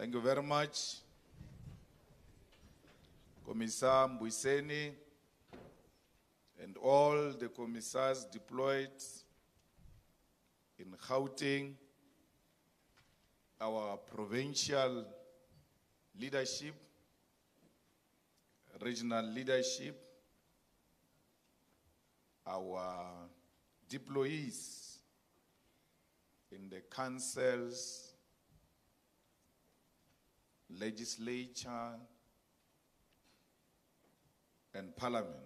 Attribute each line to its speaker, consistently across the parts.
Speaker 1: Thank you very much. Commissar Mbuyiseni and all the commissars deployed in Gauteng, our provincial leadership, regional leadership, our deployees in the councils, legislature, and parliament.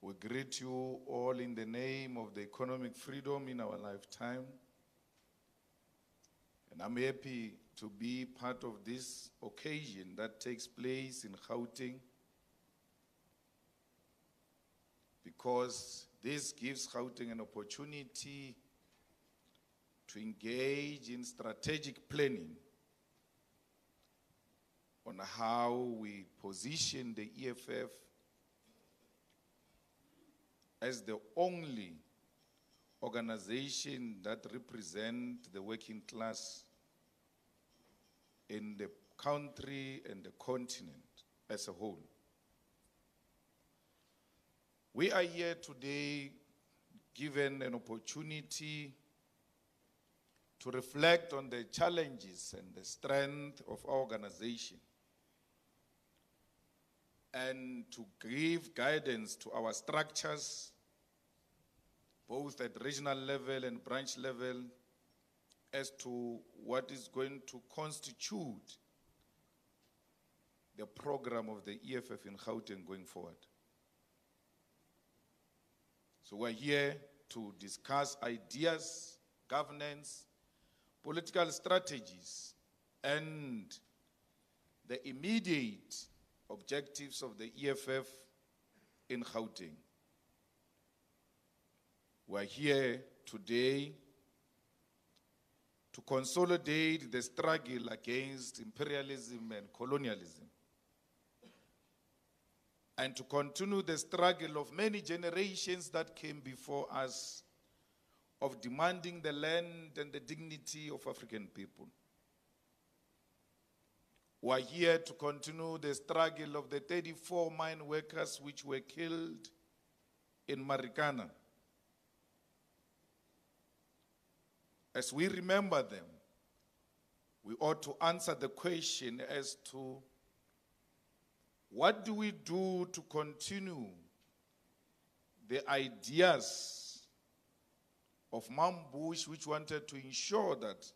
Speaker 1: We greet you all in the name of the economic freedom in our lifetime. And I'm happy to be part of this occasion that takes place in Gauteng because this gives Gauteng an opportunity to engage in strategic planning on how we position the EFF as the only organization that represents the working class in the country and the continent as a whole. We are here today given an opportunity to reflect on the challenges and the strength of our organization and to give guidance to our structures, both at regional level and branch level, as to what is going to constitute the program of the EFF in Gauteng going forward. So we're here to discuss ideas, governance, political strategies, and the immediate objectives of the EFF in Gauteng. We're here today to consolidate the struggle against imperialism and colonialism and to continue the struggle of many generations that came before us of demanding the land and the dignity of African people. We are here to continue the struggle of the 34 mine workers which were killed in Marikana. As we remember them, we ought to answer the question as to what do we do to continue the ideas of Mambush, which wanted to ensure that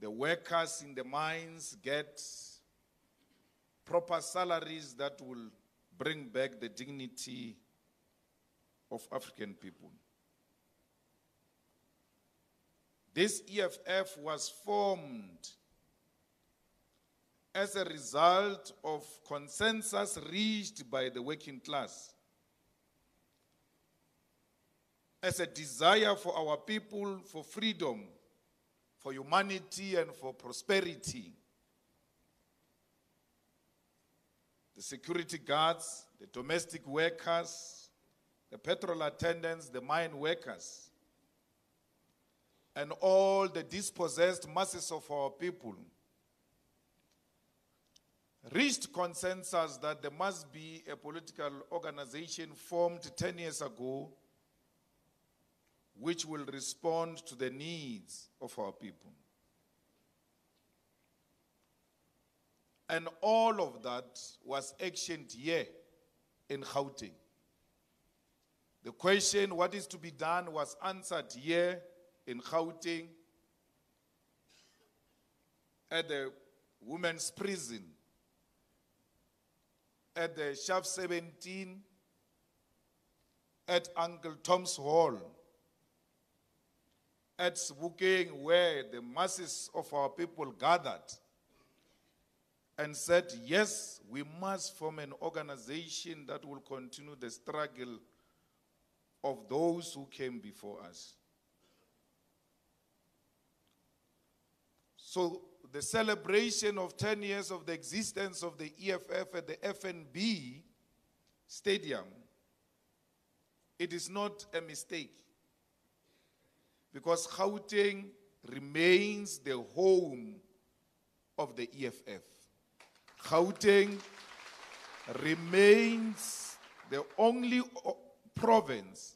Speaker 1: the workers in the mines get proper salaries that will bring back the dignity of African people. This EFF was formed as a result of consensus reached by the working class, as a desire for our people for freedom, for humanity, and for prosperity. The security guards, the domestic workers, the petrol attendants, the mine workers, and all the dispossessed masses of our people reached consensus that there must be a political organization formed 10 years ago which will respond to the needs of our people. And all of that was actioned here in Gauteng. The question, what is to be done, was answered here in Gauteng at the women's prison at the Shaft 17 at Uncle Tom's Hall at Sebokeng where the masses of our people gathered and said, yes, we must form an organization that will continue the struggle of those who came before us. So the celebration of 10 years of the existence of the EFF at the FNB Stadium, it is not a mistake. Because Gauteng remains the home of the EFF. Gauteng remains the only province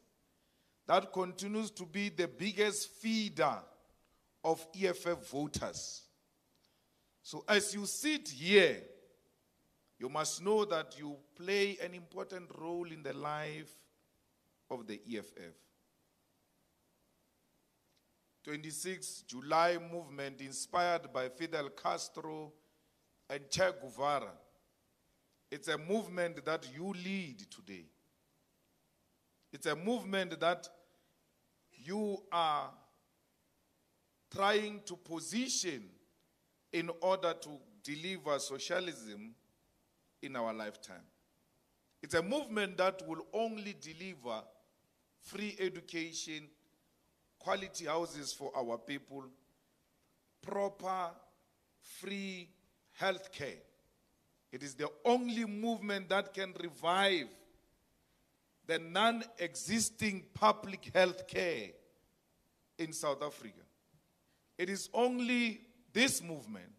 Speaker 1: that continues to be the biggest feeder of EFF voters. So, as you sit here, you must know that you play an important role in the life of the EFF. 26 July movement inspired by Fidel Castro and Che Guevara. It's a movement that you lead today. It's a movement that you are trying to position in order to deliver socialism in our lifetime. It's a movement that will only deliver free education, quality houses for our people, proper free health care. It is the only movement that can revive the non existing public health care in South Africa. It is only this movement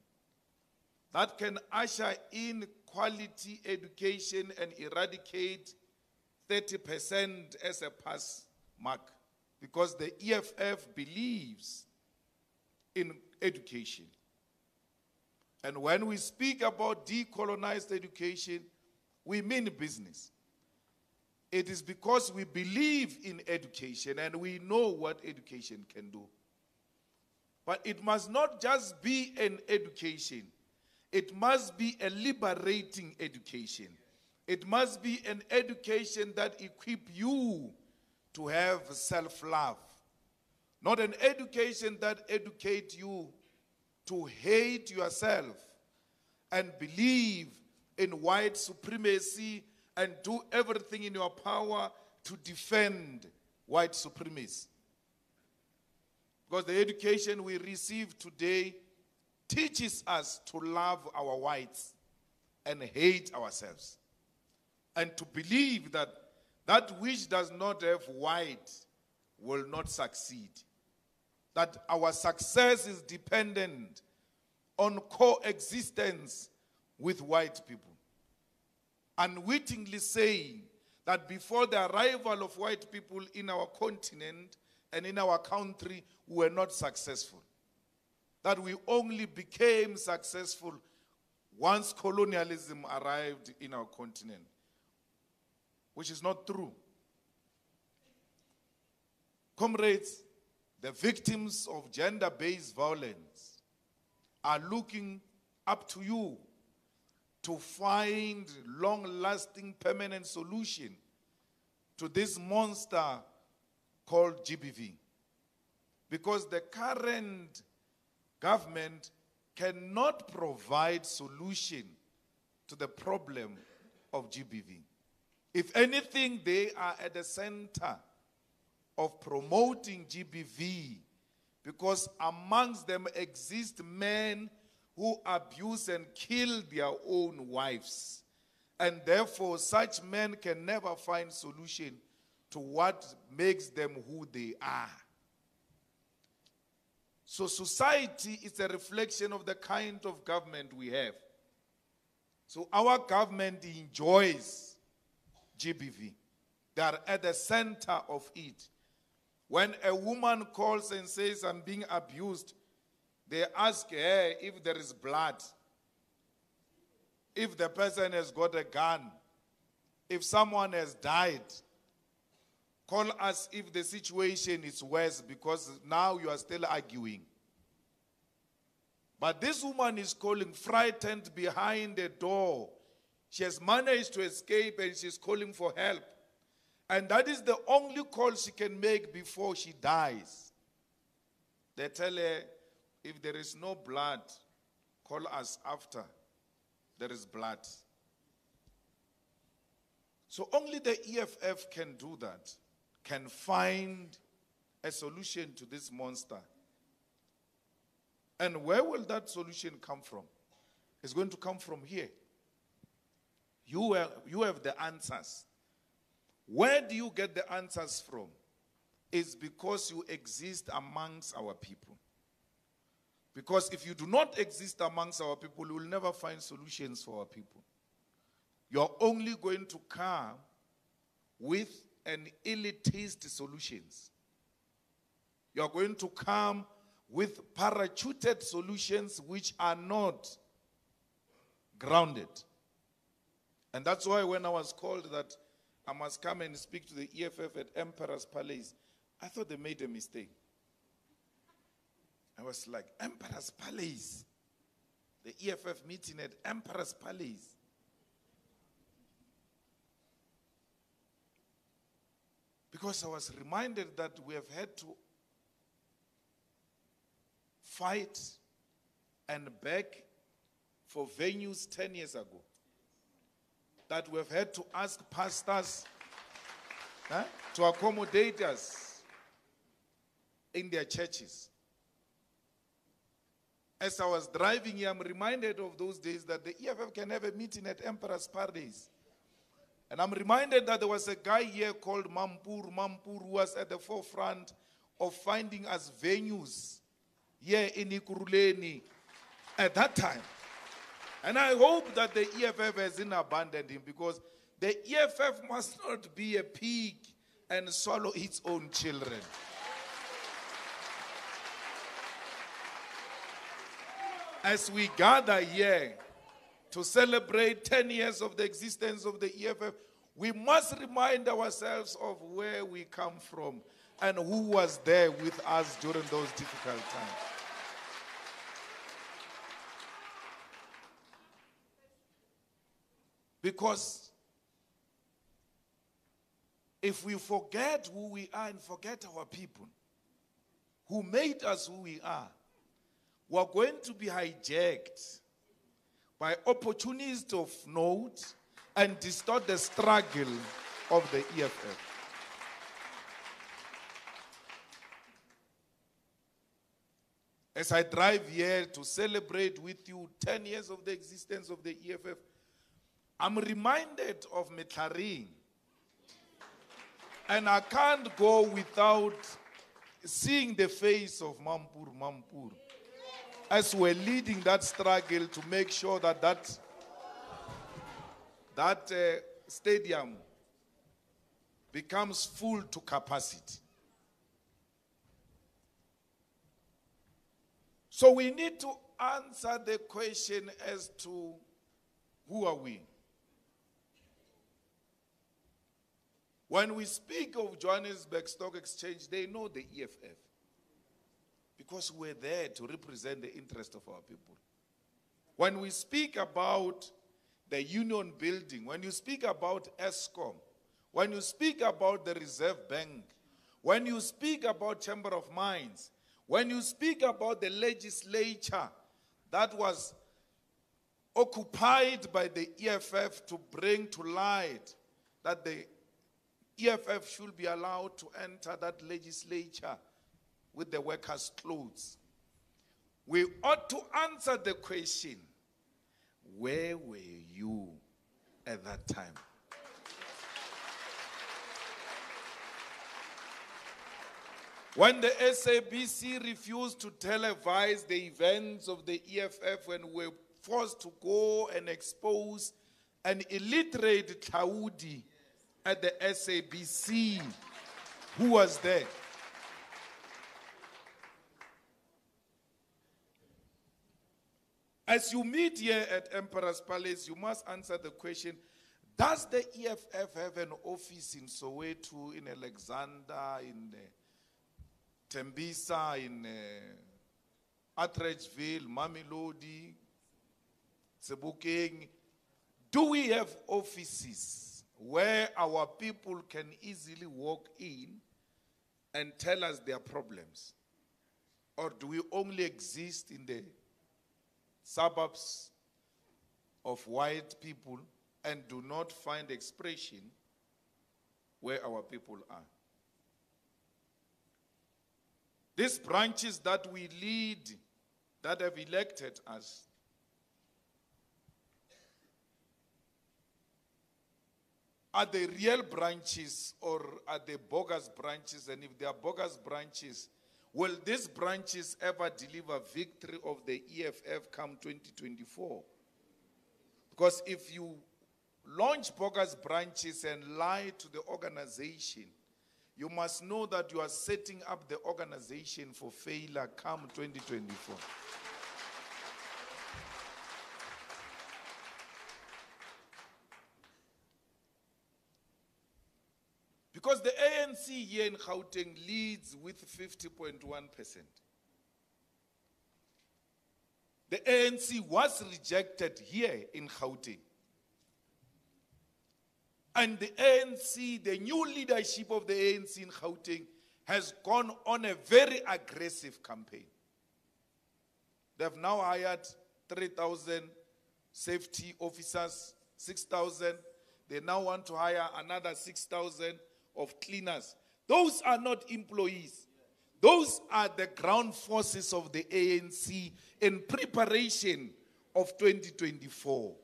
Speaker 1: that can usher in quality education and eradicate 30% as a pass mark because the EFF believes in education. And when we speak about decolonized education, we mean business. It is because we believe in education and we know what education can do. But it must not just be an education, it must be a liberating education. It must be an education that equip you to have self-love. Not an education that educates you to hate yourself and believe in white supremacy and do everything in your power to defend white supremacy. Because the education we receive today teaches us to love our whites and hate ourselves. And to believe that that which does not have white will not succeed. That our success is dependent on coexistence with white people. Unwittingly saying that before the arrival of white people in our continent and in our country, we were not successful. That we only became successful once colonialism arrived in our continent, which is not true. Comrades, the victims of gender based violence are looking up to you to find long lasting permanent solution to this monster called GBV. Because the current government cannot provide solution to the problem of GBV. If anything, they are at the center of promoting GBV because amongst them exist men who abuse and kill their own wives. And therefore, such men can never find solution to what makes them who they are. So, society is a reflection of the kind of government we have. So, our government enjoys GBV, they are at the center of it. When a woman calls and says, I'm being abused, they ask her if there is blood, if the person has got a gun, if someone has died. Call us if the situation is worse because now you are still arguing. But this woman is calling frightened behind the door. She has managed to escape and she's calling for help. And that is the only call she can make before she dies. They tell her, if there is no blood, call us after there is blood. So only the EFF can do that, can find a solution to this monster. And where will that solution come from? It's going to come from here. You have, you have the answers. Where do you get the answers from? It's because you exist amongst our people. Because if you do not exist amongst our people, you will never find solutions for our people. You're only going to come with an elitist solutions. You're going to come with parachuted solutions which are not grounded. And that's why when I was called that I must come and speak to the EFF at Emperor's Palace, I thought they made a mistake. I was like, Emperor's Palace. The EFF meeting at Emperor's Palace. Because I was reminded that we have had to fight and beg for venues 10 years ago. That we have had to ask pastors huh, to accommodate us in their churches. As I was driving here, I'm reminded of those days that the EFF can have a meeting at Emperor's Palace. And I'm reminded that there was a guy here called Mampur. Mampur who was at the forefront of finding us venues here in Ekurhuleni at that time. And I hope that the EFF hasn't abandoned him because the EFF must not be a pig and swallow its own children. As we gather here to celebrate 10 years of the existence of the EFF, we must remind ourselves of where we come from and who was there with us during those difficult times. Because if we forget who we are and forget our people who made us who we are, we're going to be hijacked by opportunists of note and distort the struggle of the EFF. As I drive here to celebrate with you 10 years of the existence of the EFF, I'm reminded of Metlaring. And I can't go without seeing the face of Mampur Mampur as we're leading that struggle to make sure that that, that uh, stadium becomes full to capacity. So we need to answer the question as to who are we? When we speak of Johannesburg Stock Exchange, they know the EFF because we're there to represent the interest of our people. When we speak about the union building, when you speak about Eskom, when you speak about the Reserve Bank, when you speak about Chamber of Mines, when you speak about the legislature that was occupied by the EFF to bring to light that the EFF should be allowed to enter that legislature with the workers' clothes. We ought to answer the question where were you at that time? When the SABC refused to televise the events of the EFF when we were forced to go and expose an illiterate Hlaudi at the SABC, who was there? As you meet here at Emperor's Palace, you must answer the question Does the EFF have an office in Soweto, in Alexandra, in uh, Tembisa, in uh, Atteridgeville, Mamelodi, Sebokeng? Do we have offices where our people can easily walk in and tell us their problems? Or do we only exist in the suburbs of white people and do not find expression where our people are. These branches that we lead, that have elected us, are they real branches or are they bogus branches? And if they are bogus branches, Will these branches ever deliver victory of the EFF come 2024? Because if you launch bogus branches and lie to the organization, you must know that you are setting up the organization for failure come 2024. Because the Here in Gauteng leads with 50.1%. The ANC was rejected here in Gauteng. And the ANC, the new leadership of the ANC in Gauteng, has gone on a very aggressive campaign. They've now hired 3,000 safety officers, 6,000. They now want to hire another 6,000 of cleaners. Those are not employees. Those are the ground forces of the ANC in preparation of 2024.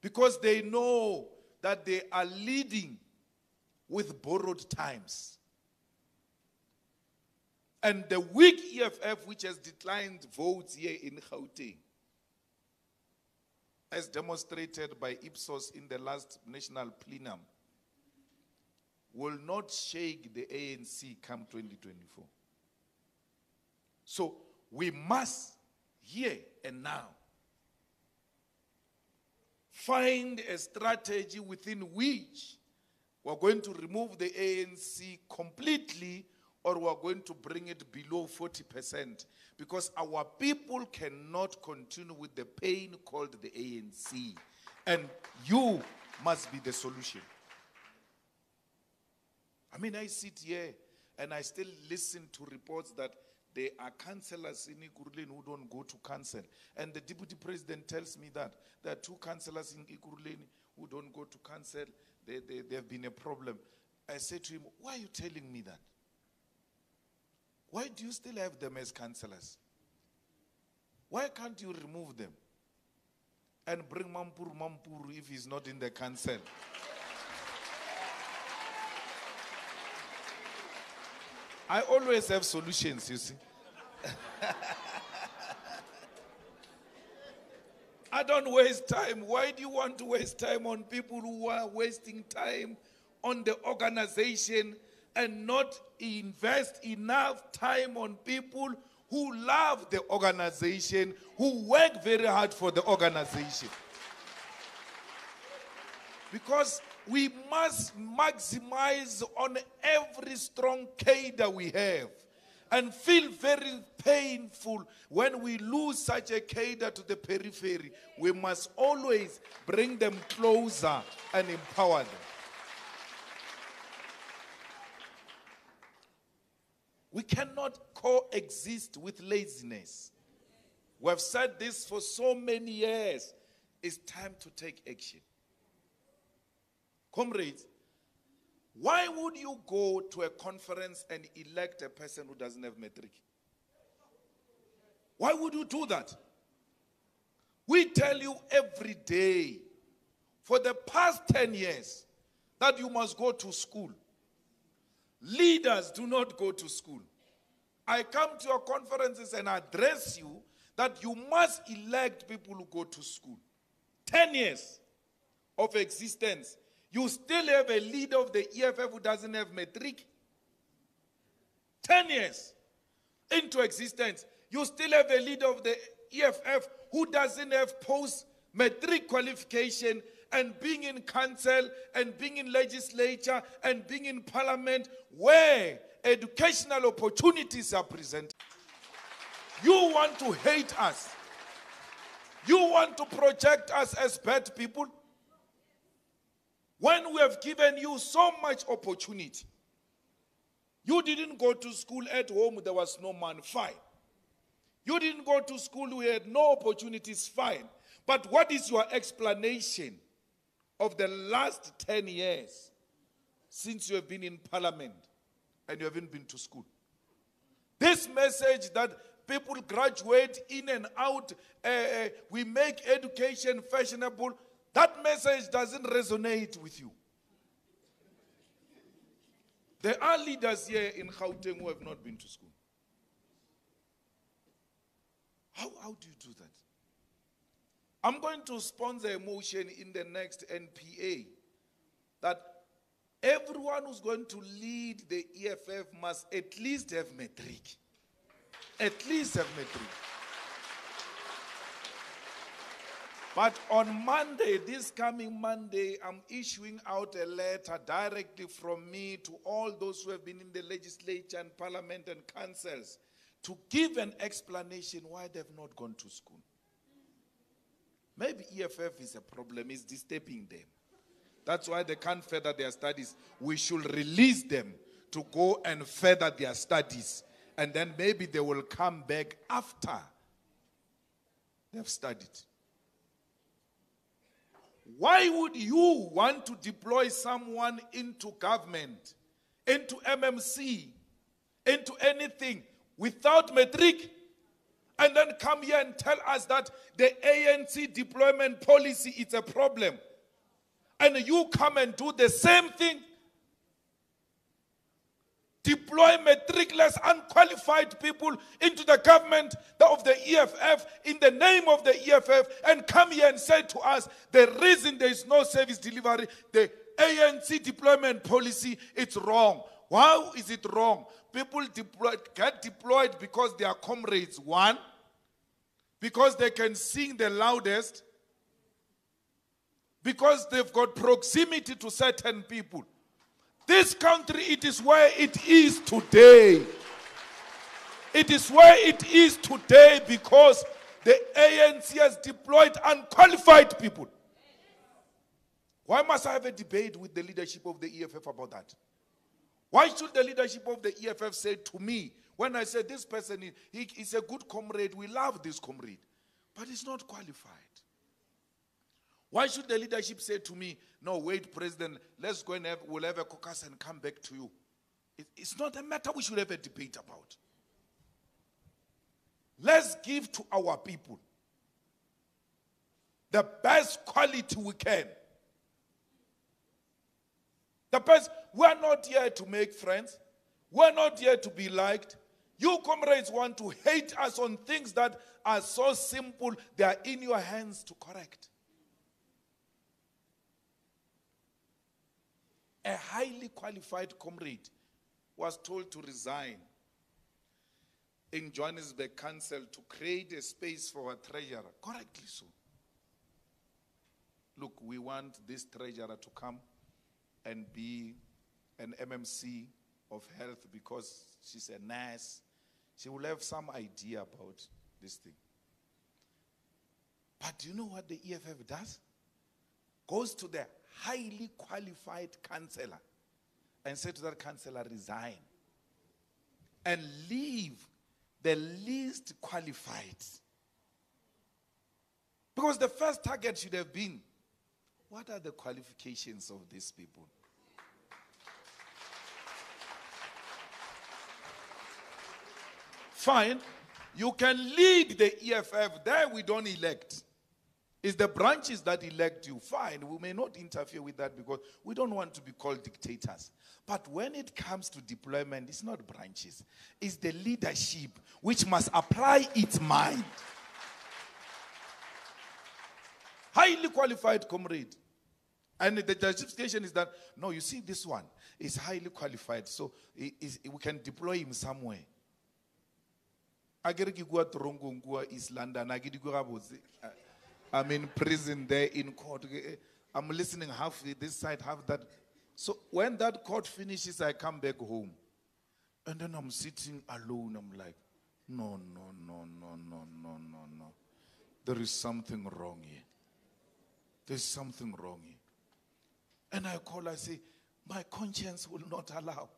Speaker 1: Because they know that they are leading with borrowed times. And the weak EFF, which has declined votes here in Gauteng, as demonstrated by Ipsos in the last national plenum, will not shake the ANC come 2024. So we must, here and now, find a strategy within which we're going to remove the ANC completely or we're going to bring it below 40% because our people cannot continue with the pain called the ANC. And you must be the solution. I mean, I sit here and I still listen to reports that there are councillors in Ekurhuleni who don't go to council. And the deputy president tells me that there are two councillors in Ekurhuleni who don't go to council. There, there, there have been a problem. I say to him, Why are you telling me that? Why do you still have them as councillors? Why can't you remove them and bring Mampuru Mampuru if he's not in the council? I always have solutions, you see. I don't waste time. Why do you want to waste time on people who are wasting time on the organization and not invest enough time on people who love the organization, who work very hard for the organization? Because we must maximize on every strong cadre we have and feel very painful when we lose such a cadre to the periphery. We must always bring them closer and empower them. We cannot coexist with laziness. We have said this for so many years. It's time to take action. Comrades, why would you go to a conference and elect a person who doesn't have matric? Why would you do that? We tell you every day for the past 10 years that you must go to school. Leaders do not go to school. I come to your conferences and address you that you must elect people who go to school. 10 years of existence you still have a leader of the EFF who doesn't have matric. 10 years into existence, you still have a leader of the EFF who doesn't have post matric qualification and being in council and being in legislature and being in parliament where educational opportunities are presented. You want to hate us. You want to project us as bad people. When we have given you so much opportunity, you didn't go to school at home, there was no man, fine. You didn't go to school, we had no opportunities, fine. But what is your explanation of the last 10 years since you have been in parliament and you haven't been to school? This message that people graduate in and out, uh, we make education fashionable, that message doesn't resonate with you. There are leaders here in Gauteng who have not been to school. How, how do you do that? I'm going to sponsor a motion in the next NPA that everyone who's going to lead the EFF must at least have matric. At least have matric. But on Monday, this coming Monday, I'm issuing out a letter directly from me to all those who have been in the legislature and parliament and councils to give an explanation why they've not gone to school. Maybe EFF is a problem, it's disturbing them. That's why they can't further their studies. We should release them to go and further their studies. And then maybe they will come back after they've studied. Why would you want to deploy someone into government, into MMC, into anything without matric? And then come here and tell us that the ANC deployment policy is a problem. And you come and do the same thing deploy matricless, unqualified people into the government of the EFF in the name of the EFF and come here and say to us the reason there is no service delivery, the ANC deployment policy, it's wrong. Why is it wrong? People get deployed because they are comrades, one, because they can sing the loudest, because they've got proximity to certain people. This country, it is where it is today. It is where it is today because the ANC has deployed unqualified people. Why must I have a debate with the leadership of the EFF about that? Why should the leadership of the EFF say to me, when I say this person is he, a good comrade, we love this comrade, but he's not qualified? Why should the leadership say to me, no, wait, President, let's go and have, we'll have a caucus and come back to you? It, it's not a matter we should have a debate about. Let's give to our people the best quality we can. The best, we are not here to make friends. We're not here to be liked. You comrades want to hate us on things that are so simple, they are in your hands to correct. A highly qualified comrade was told to resign in Johannesburg Council to create a space for a treasurer. Correctly so. Look, we want this treasurer to come and be an MMC of health because she's a nurse. She will have some idea about this thing. But do you know what the EFF does? Goes to the highly qualified counselor and say to that counselor, resign and leave the least qualified. Because the first target should have been what are the qualifications of these people? Fine. You can lead the EFF. There we don't elect. It's the branches that elect you. Fine, we may not interfere with that because we don't want to be called dictators. But when it comes to deployment, it's not branches, it's the leadership which must apply its mind. Highly qualified comrade. And the justification is that, no, you see, this one is highly qualified, so we can deploy him somewhere. East London, I'm in prison there in court. I'm listening half this side, half that. So when that court finishes, I come back home. And then I'm sitting alone. I'm like, no, no, no, no, no, no, no, no. There is something wrong here. There's something wrong here. And I call, I say, my conscience will not allow.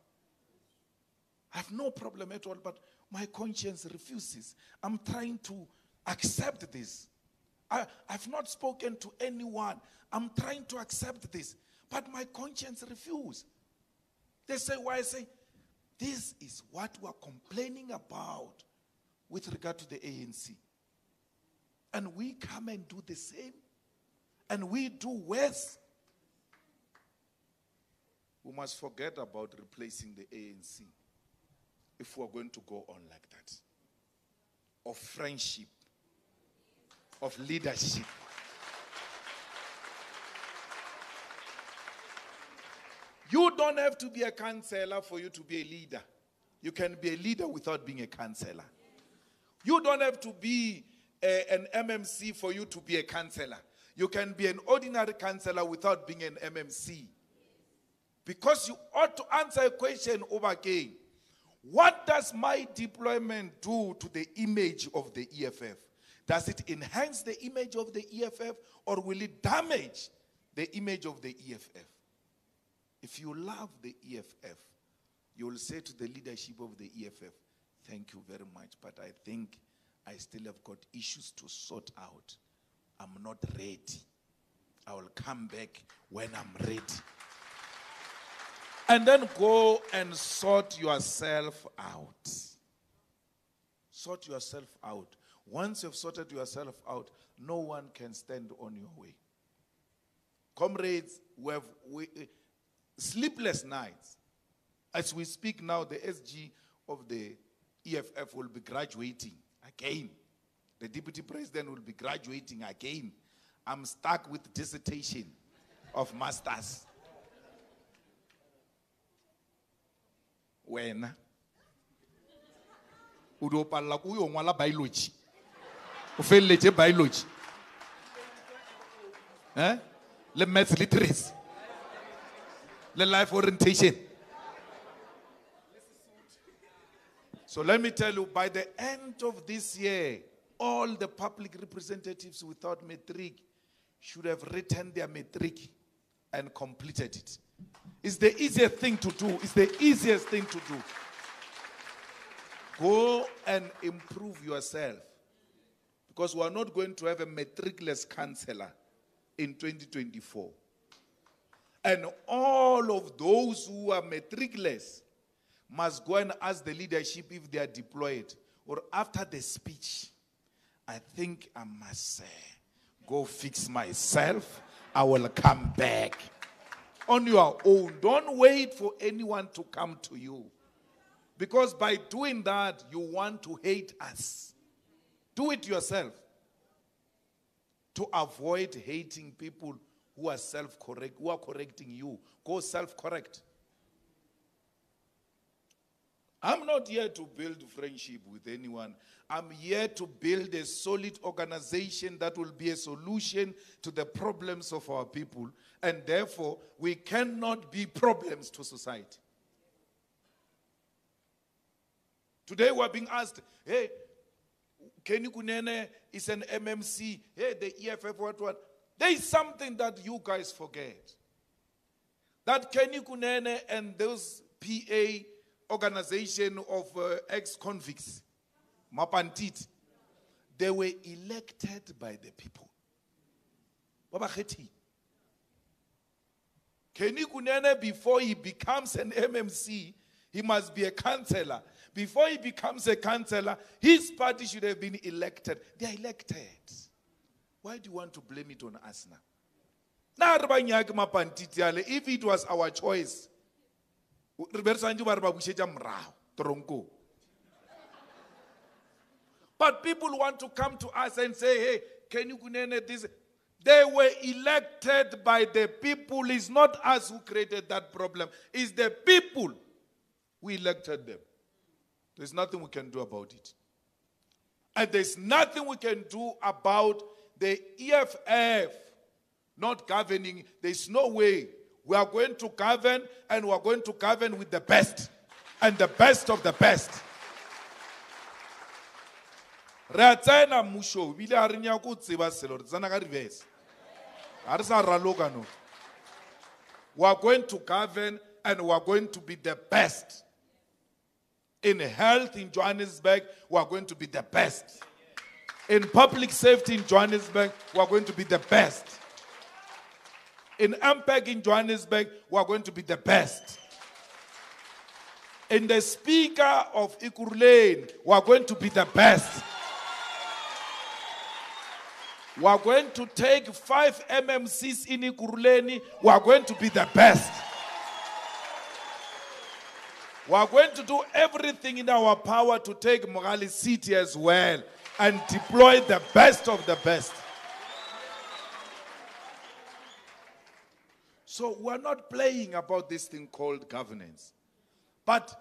Speaker 1: I have no problem at all, but my conscience refuses. I'm trying to accept this. I, I've not spoken to anyone. I'm trying to accept this. But my conscience refuses. They say, why? I say, this is what we're complaining about with regard to the ANC. And we come and do the same. And we do worse. We must forget about replacing the ANC if we're going to go on like that. Of friendship, of leadership. You don't have to be a counselor for you to be a leader. You can be a leader without being a counselor. You don't have to be a- an MMC for you to be a counselor. You can be an ordinary counselor without being an MMC. Because you ought to answer a question over again. What does my deployment do to the image of the EFF? Does it enhance the image of the EFF or will it damage the image of the EFF? If you love the EFF, you will say to the leadership of the EFF, Thank you very much, but I think I still have got issues to sort out. I'm not ready. I will come back when I'm ready. And then go and sort yourself out. Sort yourself out. Once you've sorted yourself out, no one can stand on your way. Comrades, we have we, eh, sleepless nights. As we speak now, the SG of the EFF will be graduating again. The deputy president will be graduating again. I'm stuck with dissertation of masters. ngwala biology o feleletse biology eh? le maths literacy le life orientation so let me tell you by the end of this year all the public representatives without matric should have written their matric and completed it it's the easiest thing to do. It's the easiest thing to do. Go and improve yourself. Because we are not going to have a matricless counselor in 2024. And all of those who are matricless must go and ask the leadership if they are deployed. Or after the speech, I think I must uh, go fix myself. I will come back on your own. Don't wait for anyone to come to you. Because by doing that, you want to hate us. Do it yourself to avoid hating people who are self correct, who are correcting you. Go self correct. I'm not here to build friendship with anyone. I'm here to build a solid organization that will be a solution to the problems of our people. And therefore, we cannot be problems to society. Today, we're being asked, hey, Kenny Kunene is an MMC. Hey, the EFF, what, what? There is something that you guys forget. That Kenny Kunene and those PA organization of uh, ex-convicts, Mapantit, they were elected by the people. Baba Kheti. Kenny Kunene, before he becomes an MMC, he must be a councillor. Before he becomes a councillor, his party should have been elected. They are elected. Why do you want to blame it on us now? If it was our choice. But people want to come to us and say, hey, Kenny Kunene this? They were elected by the people. It's not us who created that problem. It's the people who elected them. There's nothing we can do about it. And there's nothing we can do about the EFF not governing. There's no way. We are going to govern and we are going to govern with the best and the best of the best. re tseba selo re ka reverse re sa raloka no we are going to govern and we are going to be the best in health in johannesburg we are going to be the best in public safety in johannesburg we are going to be the best in MPEG in Johannesburg, we are going to be the best. In the speaker of Ekurhuleni, we are going to be the best. We are going to take five MMCs in Ekurhuleni, we are going to be the best. We are going to do everything in our power to take Mogale City as well and deploy the best of the best. So we're not playing about this thing called governance. But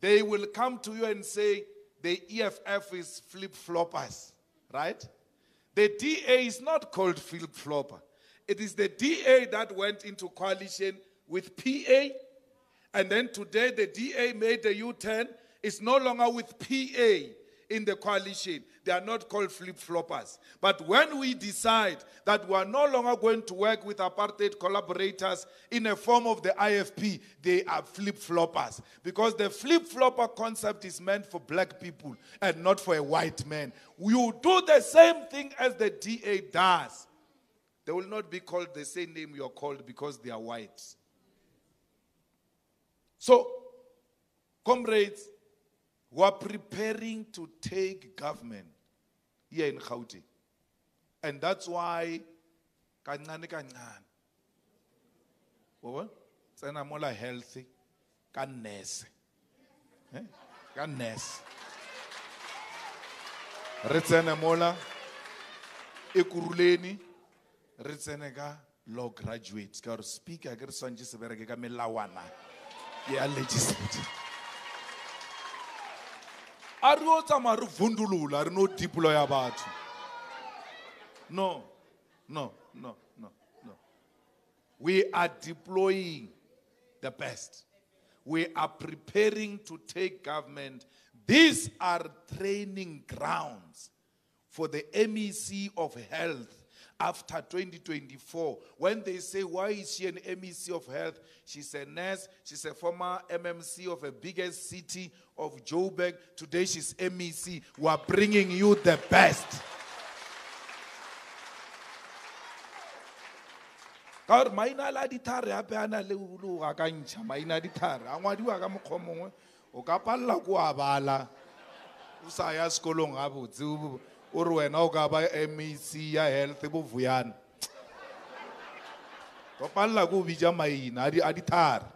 Speaker 1: they will come to you and say the EFF is flip floppers, right? The DA is not called flip flopper. It is the DA that went into coalition with PA. And then today the DA made a U turn. It's no longer with PA in the coalition. They are not called flip floppers. But when we decide that we are no longer going to work with apartheid collaborators in a form of the IFP, they are flip floppers. Because the flip flopper concept is meant for black people and not for a white man. You do the same thing as the DA does. They will not be called the same name you're called because they are white. So, comrades, we are preparing to take government here in Gauteng. And that's why kancane kancane. Wabona? Tsena mola healthy ka nurse. Eh? Ka nurse. Re tsene mola Ekurhuleni re tsene ka law graduates ka speaker ke re swantse se bereke ka melawana ya legislature a re o tsamaya re vundulula re no deploya batho. No no no no no. We are deploying the best. We are preparing to take government. These are training grounds for the mec of health after 2024. When they say, Why is she an MEC of health? She's a nurse. She's a former MMC of a biggest city of Joburg. Today she's MEC. We are bringing you the best. na le o o re wena o ka ba mec ya health bovuyana o palela ko o bitša maina a dithare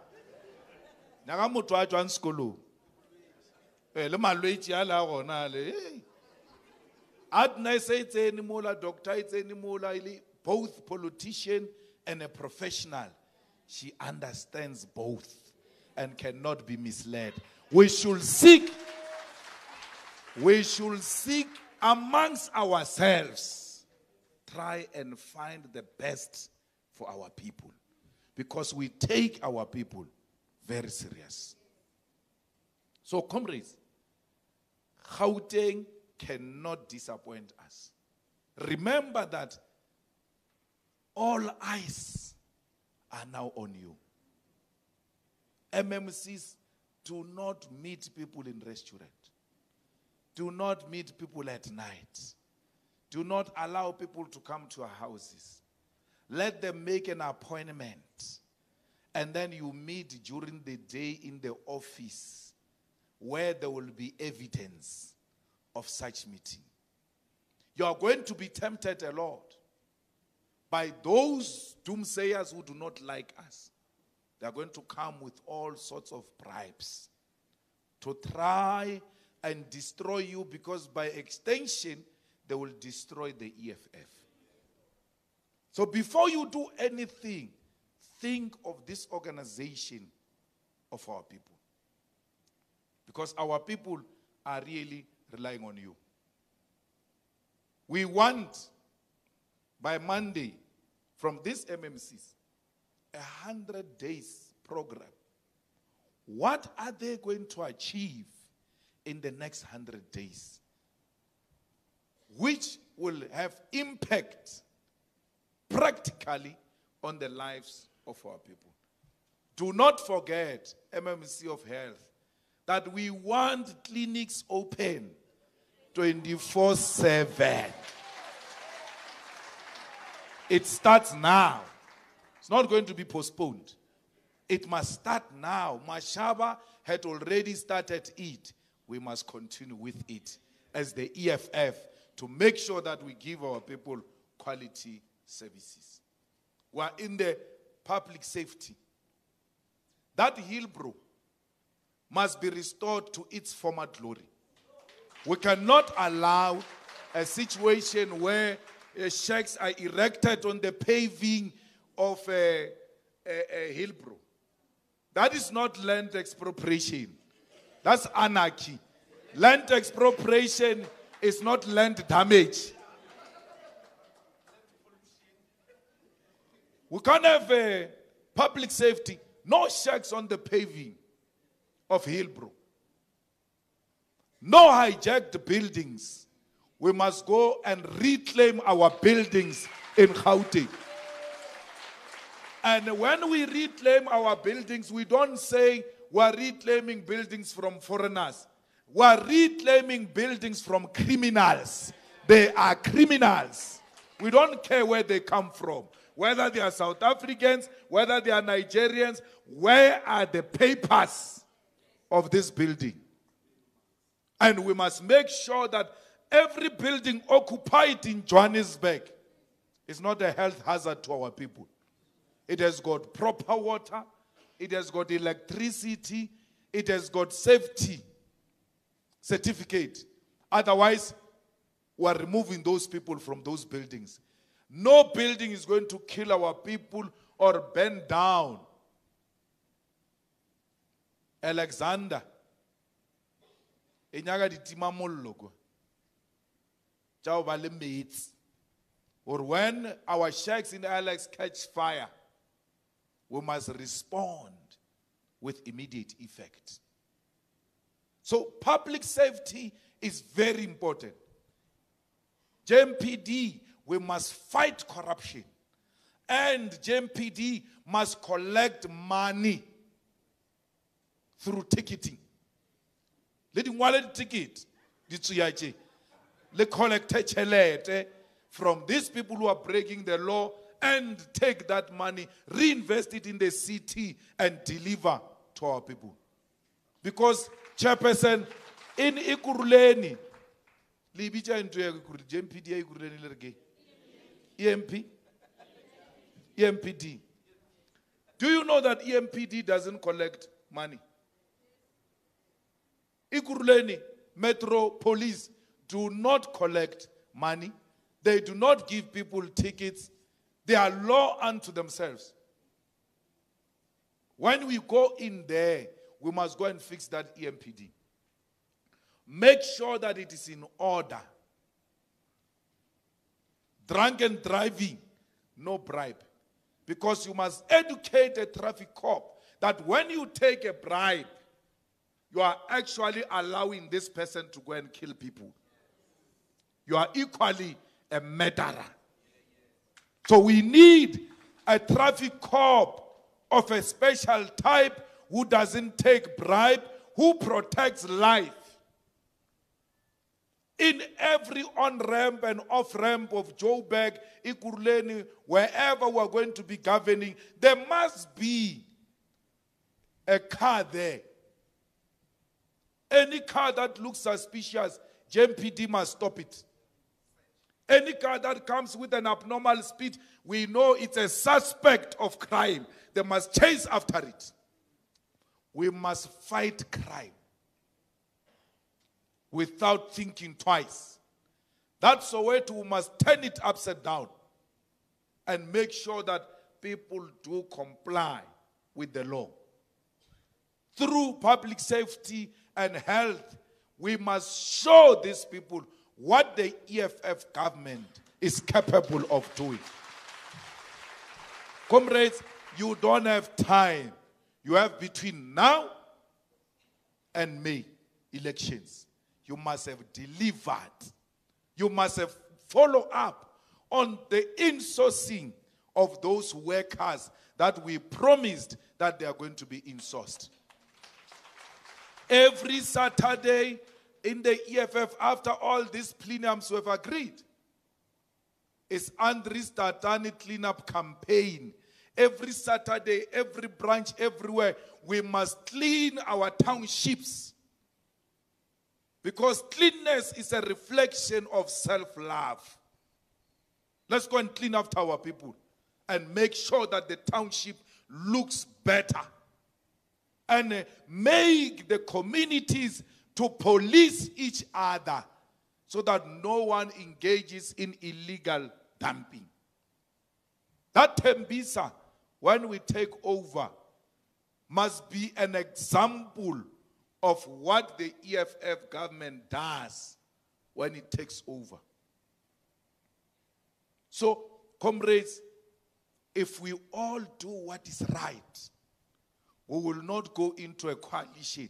Speaker 1: nyaka motho a tswang sekolong e eh, le malwetse a le a gona le adna se e tsene mola doctor e tsene mola e le both politician and a professional. She understands both and cannot be misled. We should seek we should seek amongst ourselves, try and find the best for our people. Because we take our people very serious. So, comrades, Gauteng cannot disappoint us. Remember that all eyes are now on you. MMCs do not meet people in restaurants. Do not meet people at night. Do not allow people to come to your houses. Let them make an appointment. And then you meet during the day in the office where there will be evidence of such meeting. You are going to be tempted a lot by those doomsayers who do not like us. They are going to come with all sorts of bribes to try and destroy you because by extension, they will destroy the EFF. So before you do anything, think of this organization of our people. Because our people are really relying on you. We want by Monday from these MMCs a hundred days program. What are they going to achieve in the next 100 days, which will have impact practically on the lives of our people. Do not forget, MMC of Health, that we want clinics open 24 7. It starts now. It's not going to be postponed. It must start now. Mashaba had already started it we must continue with it as the EFF to make sure that we give our people quality services. We are in the public safety. That Hillbrow, must be restored to its former glory. We cannot allow a situation where uh, shacks are erected on the paving of a, a, a Hillbrow. That is not land expropriation. That's anarchy. Land expropriation is not land damage. We can't have uh, public safety, no shacks on the paving of Hillbrow. No hijacked buildings. We must go and reclaim our buildings in Gauteng. And when we reclaim our buildings, we don't say we're reclaiming buildings from foreigners. We're reclaiming buildings from criminals. They are criminals. We don't care where they come from. Whether they are South Africans, whether they are Nigerians, where are the papers of this building? And we must make sure that every building occupied in Johannesburg is not a health hazard to our people. It has got proper water, it has got electricity, it has got safety certificate. Otherwise, we are removing those people from those buildings. No building is going to kill our people or burn down. Alexander e ba le or when our shacks in alex catch fire we must respond with immediate effect. So public safety is very important. JMPD, we must fight corruption. And JMPD must collect money through ticketing. Le dingwale di-ticket di tseya tše le collecte tšhelete from these people who are breaking the law and take that money reinvest it in the city and deliver to our people because chairperson in Ekurhuleni le bitša ya jmpd Ekurhuleni emp empd do you know that empd doesn't collect money Ekurhuleni Metro Police do not collect money. They do not give people tickets. They are law unto themselves. When we go in there, we must go and fix that EMPD. Make sure that it is in order. Drunken driving, no bribe. Because you must educate a traffic cop that when you take a bribe, you are actually allowing this person to go and kill people. You are equally a murderer. So we need a traffic cop of a special type who doesn't take bribe, who protects life. In every on ramp and off ramp of Joburg, Ekurhuleni, wherever we're going to be governing, there must be a car there any car that looks suspicious, JMPD must stop it. Any car that comes with an abnormal speed, we know it's a suspect of crime. They must chase after it. We must fight crime without thinking twice. That's the way we must turn it upside down and make sure that people do comply with the law. Through public safety and health, we must show these people what the EFF government is capable of doing. Comrades, you don't have time. You have between now and May elections. You must have delivered. You must have followed up on the insourcing of those workers that we promised that they are going to be insourced. Every Saturday in the EFF, after all these plenums we have agreed, is Andries Tatane cleanup campaign. Every Saturday, every branch, everywhere, we must clean our townships. Because cleanness is a reflection of self love. Let's go and clean up our people and make sure that the township looks better. and uh, make the communities to police each other so that no one engages in illegal dumping. That Tembisa, when we take over, must be an example of what the EFF government does when it takes over. So, comrades, if we all do what is right, we will not go into a coalition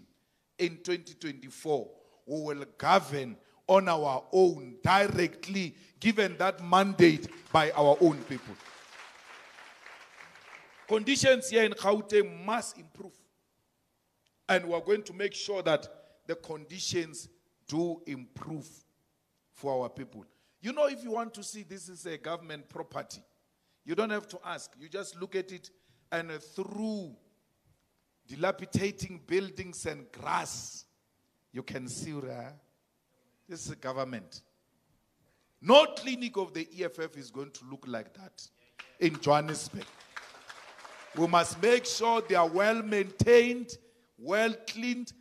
Speaker 1: in 2024. We will govern on our own directly, given that mandate by our own people. Conditions here in Gauteng must improve. And we're going to make sure that the conditions do improve for our people. You know, if you want to see this is a government property, you don't have to ask. You just look at it, and through dilapidating buildings and grass, you can see uh, this is a government. No clinic of the EFF is going to look like that in Johannesburg. We must make sure they are well maintained, well cleaned,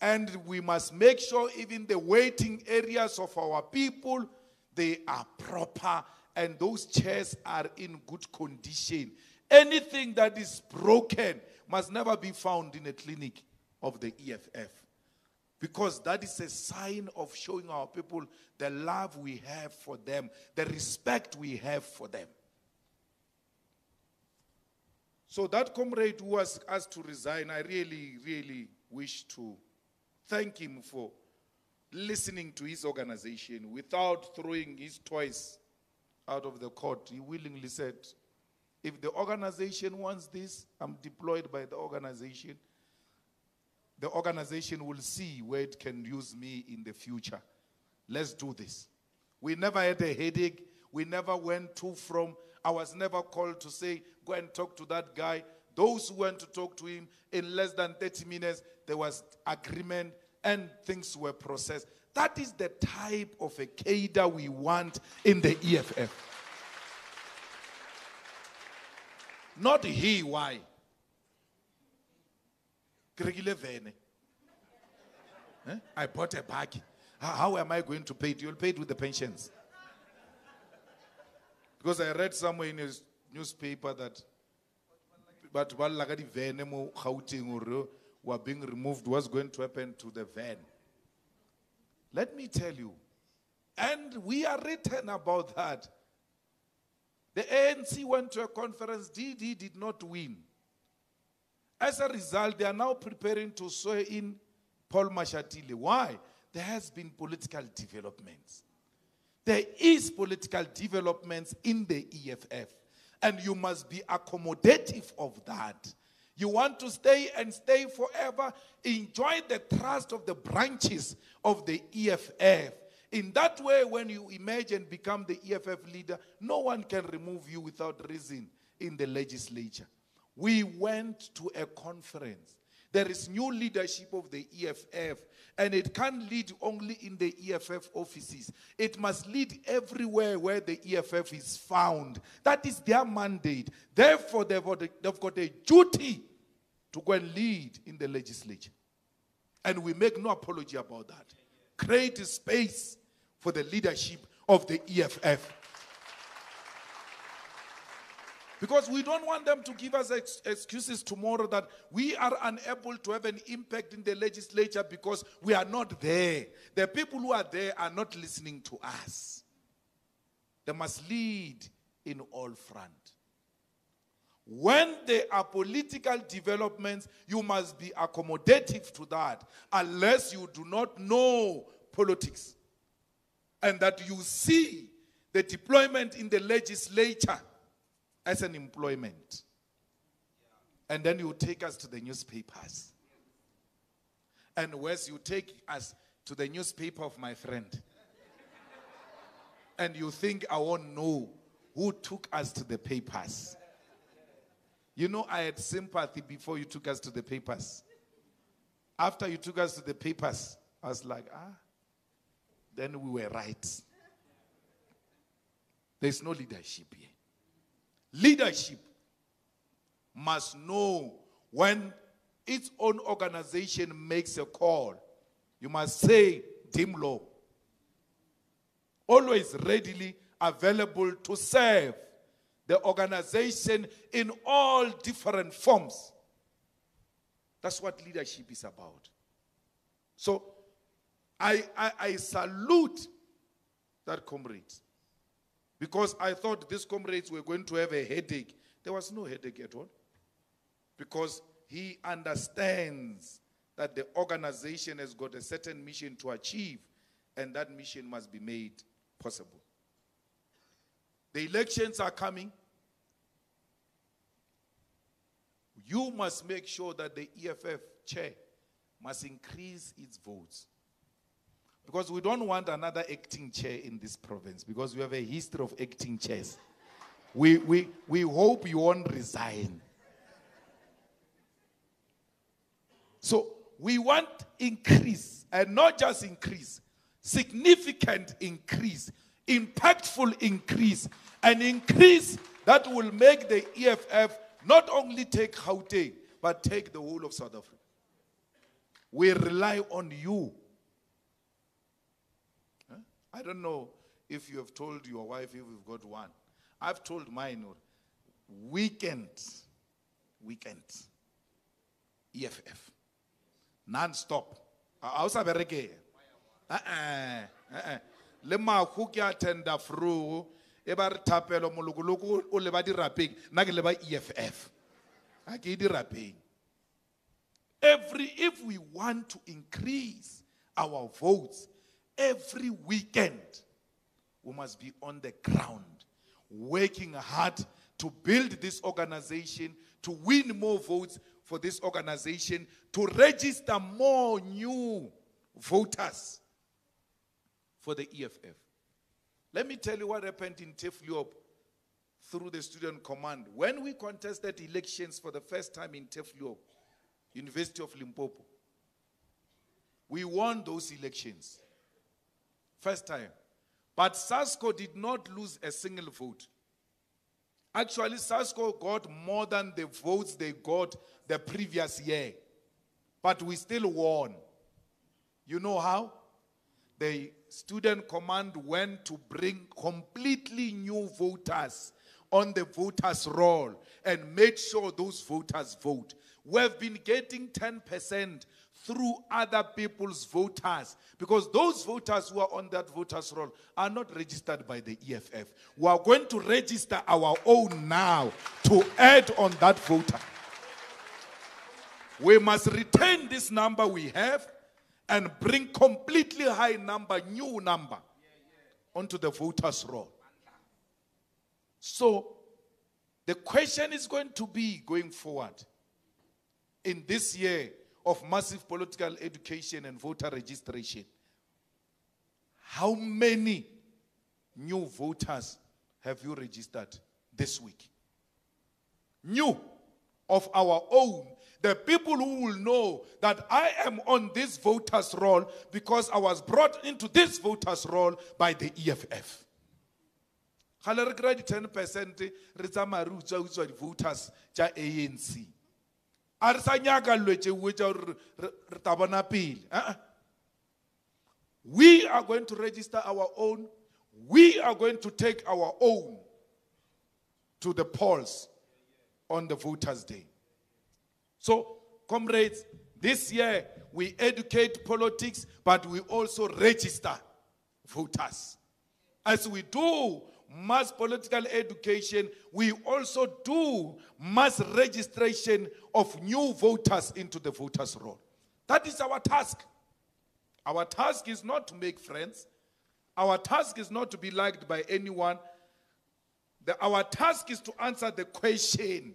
Speaker 1: and we must make sure even the waiting areas of our people they are proper and those chairs are in good condition. Anything that is broken must never be found in a clinic of the EFF. Because that is a sign of showing our people the love we have for them, the respect we have for them. So, that comrade who asked to resign, I really, really wish to thank him for listening to his organization without throwing his toys out of the court. He willingly said, If the organization wants this, I'm deployed by the organization. The organization will see where it can use me in the future. Let's do this. We never had a headache. We never went to from. I was never called to say, go and talk to that guy. Those who went to talk to him in less than 30 minutes, there was agreement and things were processed. That is the type of a cadre we want in the EFF. Not he, why? Eh? I bought a bag. How am I going to pay it? You'll pay it with the pensions. Because I read somewhere in a newspaper that but while lagadi vene mo Gauteng were being removed, what's going to happen to the van? Let me tell you, and we are written about that. The ANC went to a conference, DD did not win. As a result, they are now preparing to swear in Paul Mashatile. Why? There has been political developments. There is political developments in the EFF, and you must be accommodative of that. You want to stay and stay forever, enjoy the trust of the branches of the EFF. In that way, when you emerge and become the EFF leader, no one can remove you without reason in the legislature. We went to a conference there is new leadership of the EFF, and it can't lead only in the EFF offices. It must lead everywhere where the EFF is found. That is their mandate. Therefore, they've got a, they've got a duty to go and lead in the legislature. And we make no apology about that. Create space for the leadership of the EFF. Because we don't want them to give us ex- excuses tomorrow that we are unable to have an impact in the legislature because we are not there. The people who are there are not listening to us. They must lead in all front. When there are political developments, you must be accommodative to that, unless you do not know politics. And that you see the deployment in the legislature as an employment. And then you take us to the newspapers. And Wes, you take us to the newspaper of my friend. and you think I won't know who took us to the papers. You know, I had sympathy before you took us to the papers. After you took us to the papers, I was like, ah, then we were right. There's no leadership here. Leadership must know when its own organization makes a call, you must say, dim low. Always readily available to serve the organization in all different forms. That's what leadership is about. So I, I, I salute that comrade because I thought these comrades were going to have a headache. There was no headache at all because he understands that the organization has got a certain mission to achieve and that mission must be made possible. The elections are coming. You must make sure that the EFF chair must increase its votes. Because we don't want another acting chair in this province because we have a history of acting chairs. We, we, we hope you won't resign. So we want increase, and not just increase, significant increase, impactful increase, an increase that will make the EFF not only take Gauteng, but take the whole of South Africa. We rely on you. I don't know if you have told your wife if we've got one. I've told mine, weekend, weekend, EFF, non-stop. A sa bereke. Eh eh eh. Le mahu ke attenda fru e ba re thapelo molokoloko o le ba nna ke le ba EFF. Ha ke dirapeng. Every if we want to increase our votes every weekend we must be on the ground working hard to build this organization to win more votes for this organization to register more new voters for the EFF. Let me tell you what happened in Turfloop through the student command. When we contested elections for the first time in Turfloop, University of Limpopo, we won those elections. First time. But SASCO did not lose a single vote. Actually, SASCO got more than the votes they got the previous year. But we still won. You know how? The student command went to bring completely new voters on the voters' roll and made sure those voters vote. We've been getting 10% through other people's voters because those voters who are on that voters roll are not registered by the EFF. We are going to register our own now to add on that voter. We must retain this number we have and bring completely high number, new number onto the voters roll. So the question is going to be going forward in this year of massive political education and voter registration. How many new voters have you registered this week? New of our own. The people who will know that I am on this voters' roll because I was brought into this voters' roll by the EFF. gale re kry-a di-ten percent tša anc a sa nyaka ta bona pele. Ah, ah. We are going to register our own. We are going to take our own to the polls on the voters day. So comrades this year we educate politics but we also register voters. As we do mass political education, we also do mass registration of new voters into the voters' roll. That is our task. Our task is not to make friends. Our task is not to be liked by anyone. The, our task is to answer the question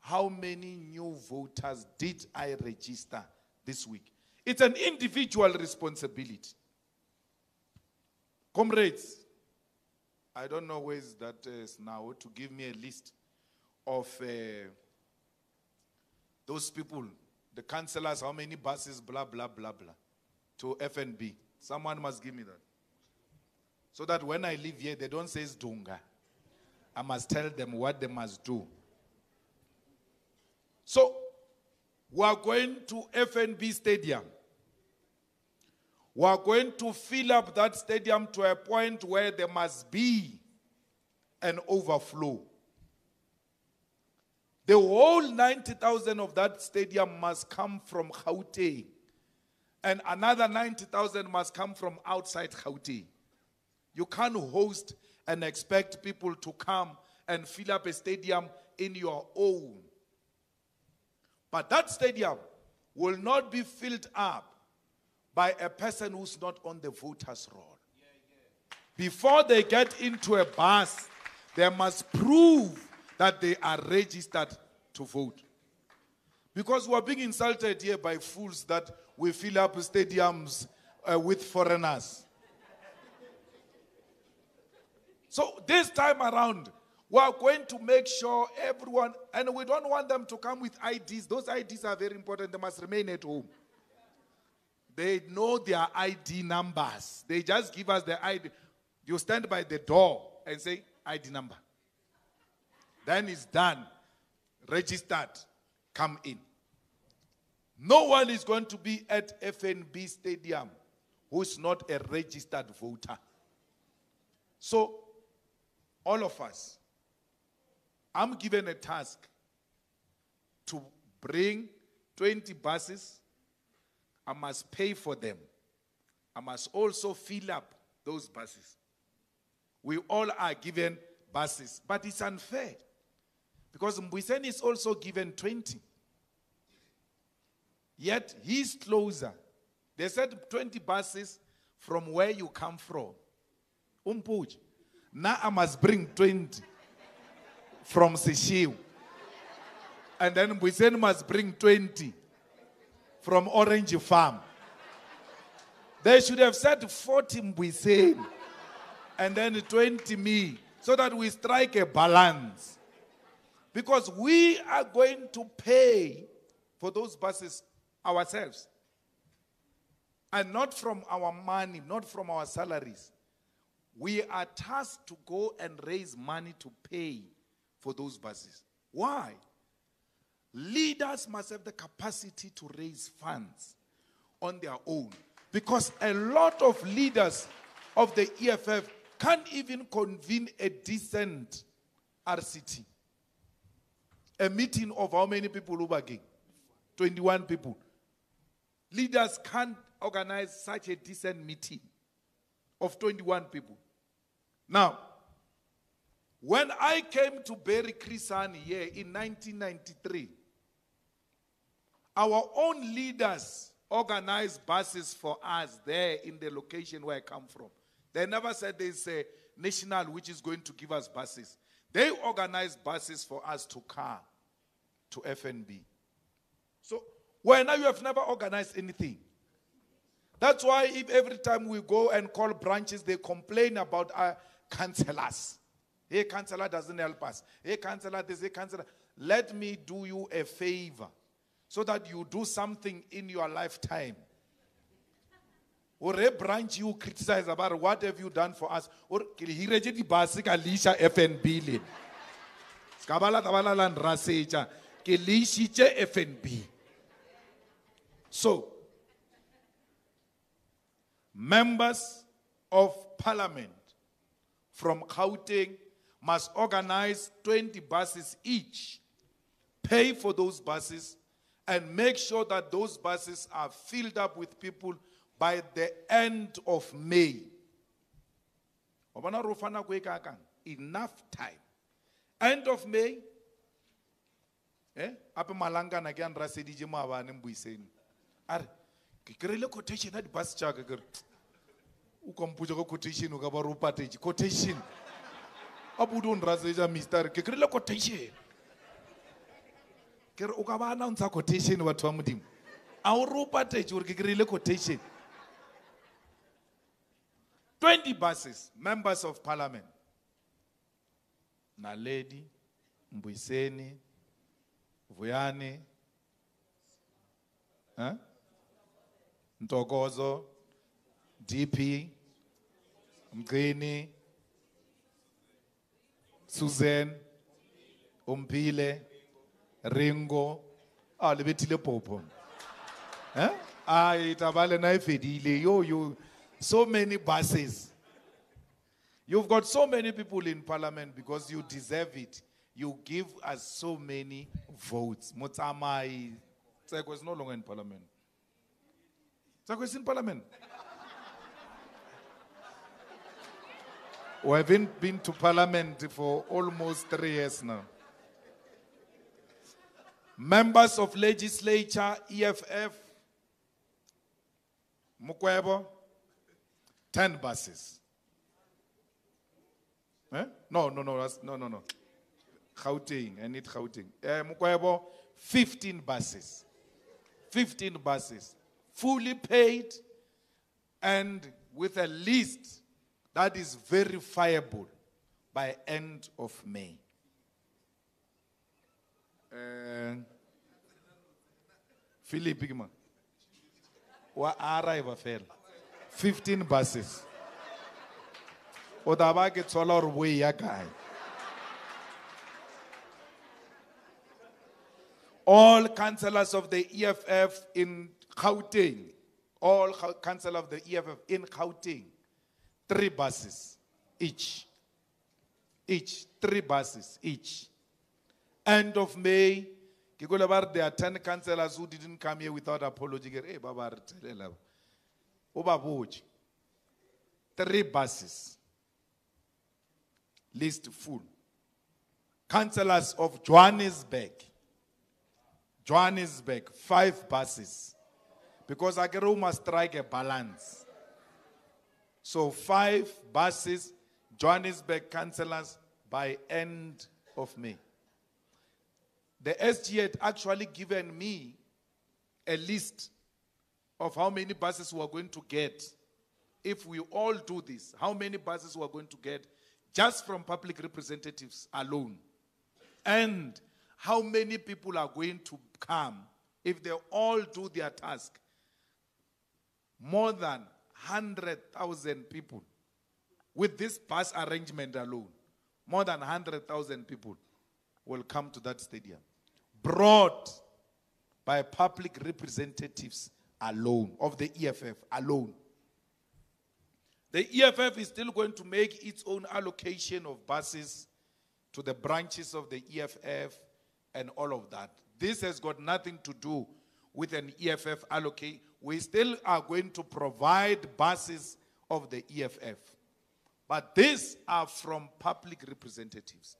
Speaker 1: How many new voters did I register this week? It's an individual responsibility. Comrades, I don't know where is that is now to give me a list of uh, those people, the councillors, how many buses, blah, blah, blah, blah, to FNB. Someone must give me that. So that when I leave here, they don't say it's Dunga. I must tell them what they must do. So, We are going to FNB Stadium. We are going to fill up that stadium to a point where there must be an overflow. The whole 90,000 of that stadium must come from Gauteng. And another 90,000 must come from outside Gauteng. You can't host and expect people to come and fill up a stadium in your own. But that stadium will not be filled up by a person who's not on the voters' roll. Before they get into a bus, they must prove that they are registered to vote. Because we are being insulted here by fools that we fill up stadiums uh, with foreigners. So this time around, we are going to make sure everyone, and we don't want them to come with IDs. Those IDs are very important, they must remain at home. They know their ID numbers. They just give us the ID. You stand by the door and say, ID number. Then it's done. Registered. Come in. No one is going to be at FNB Stadium who is not a registered voter. So, all of us, I'm given a task to bring 20 buses. I must pay for them. I must also fill up those buses. We all are given buses, but it's unfair because Mbuyiseni is also given 20. Yet he's closer. They said 20 buses from where you come from. Umpuj. Now I must bring 20 from Seshego. And then Mbuyiseni must bring 20 from Orange Farm. They should have said 40 Mbuyiseni and then 20 me so that we strike a balance. Because we are going to pay for those buses ourselves. And not from our money, not from our salaries. We are tasked to go and raise money to pay for those buses. Why? Leaders must have the capacity to raise funds on their own. Because a lot of leaders of the EFF can't even convene a decent RCT. A meeting of how many people, Ubagi? 21 people. Leaders can't organize such a decent meeting of 21 people. Now, when I came to bury Chris Hani here in 1993, our own leaders organize buses for us there in the location where I come from. They never said there's a national which is going to give us buses. They organize buses for us to car to FNB. So, why now you have never organized anything? That's why if every time we go and call branches, they complain about our councillors. Hey, counselor doesn't help us. Hey, councillor, this, hey, councillor. Let me do you a favor so that you do something in your lifetime. Or a branch you criticize about what have you done for us? Or he the basic Alicia FNB. Skabala tabala lan rasecha. Ke FNB. So, members of parliament from Gauteng must organize 20 buses each, pay for those buses, and make sure that those buses are filled up with people by the end of May. Enough time. End of May. Eh? Apa malanga na kyan rasedije maabane mbuyiseni. Are, ke kry-ile quotation ya di-bus tšaka kere o kompotsa ka quotation o ka ba ropatetse quotation a bude o nrasetša mister ke quotation ke re o ka ba announcer quotation batho ba modimo. A o re o patetse gore ke kry-ile quotation? 20 buses members of parliament. Naledi mbuyiseni vuyani huh? ntokozo dp mgcini susan umpile ringo Ah, le betile popo. Eh? Fedile. Yo, you, so many buses. You've got so many people in parliament because you deserve it. You give us so many votes. Motsamai. Tseko is no longer in parliament. Tseko is in parliament. We haven't been to parliament for almost three years now. Members of legislature, EFF, Mukwebo, 10 buses. Eh? No, no, no, that's, no, no, no. Gauteng, I need Gauteng. Uh, Mukwebo, 15 buses. 15 buses. Fully paid and with a list that is verifiable by end of May. Uh, Philip Igma. Wa arrive fela. 15 buses. O da ba ke tsola gore boi ya kae. All councillors of the EFF in Gauteng, all councillors of the EFF in Gauteng, three buses each. Each, three buses each. End of May, there are 10 councillors who didn't come here without apology. Hey, Baba, Three buses. List full. Councillors of Johannesburg. Johannesburg, five buses. Because Agero must strike a balance. So five buses, Johannesburg councillors by end of May. The SG had actually given me a list of how many buses we are going to get if we all do this. How many buses we are going to get just from public representatives alone. And how many people are going to come if they all do their task. More than 100,000 people with this bus arrangement alone. More than 100,000 people will come to that stadium. Brought by public representatives alone, of the EFF alone. The EFF is still going to make its own allocation of buses to the branches of the EFF and all of that. This has got nothing to do with an EFF allocate. We still are going to provide buses of the EFF. But these are from public representatives.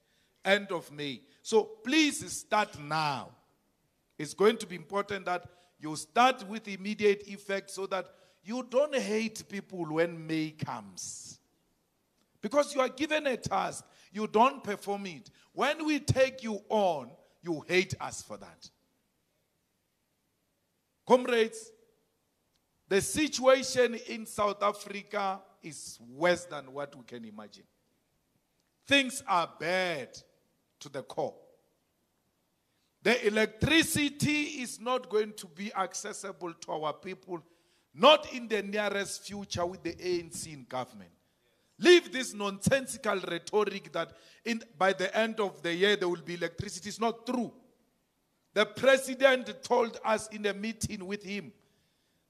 Speaker 1: End of May. So please start now. It's going to be important that you start with immediate effect so that you don't hate people when May comes. Because you are given a task, you don't perform it. When we take you on, you hate us for that. Comrades, the situation in South Africa is worse than what we can imagine. Things are bad to the core. The electricity is not going to be accessible to our people, not in the nearest future with the ANC in government. Leave this nonsensical rhetoric that in, by the end of the year there will be electricity. It's not true. The president told us in a meeting with him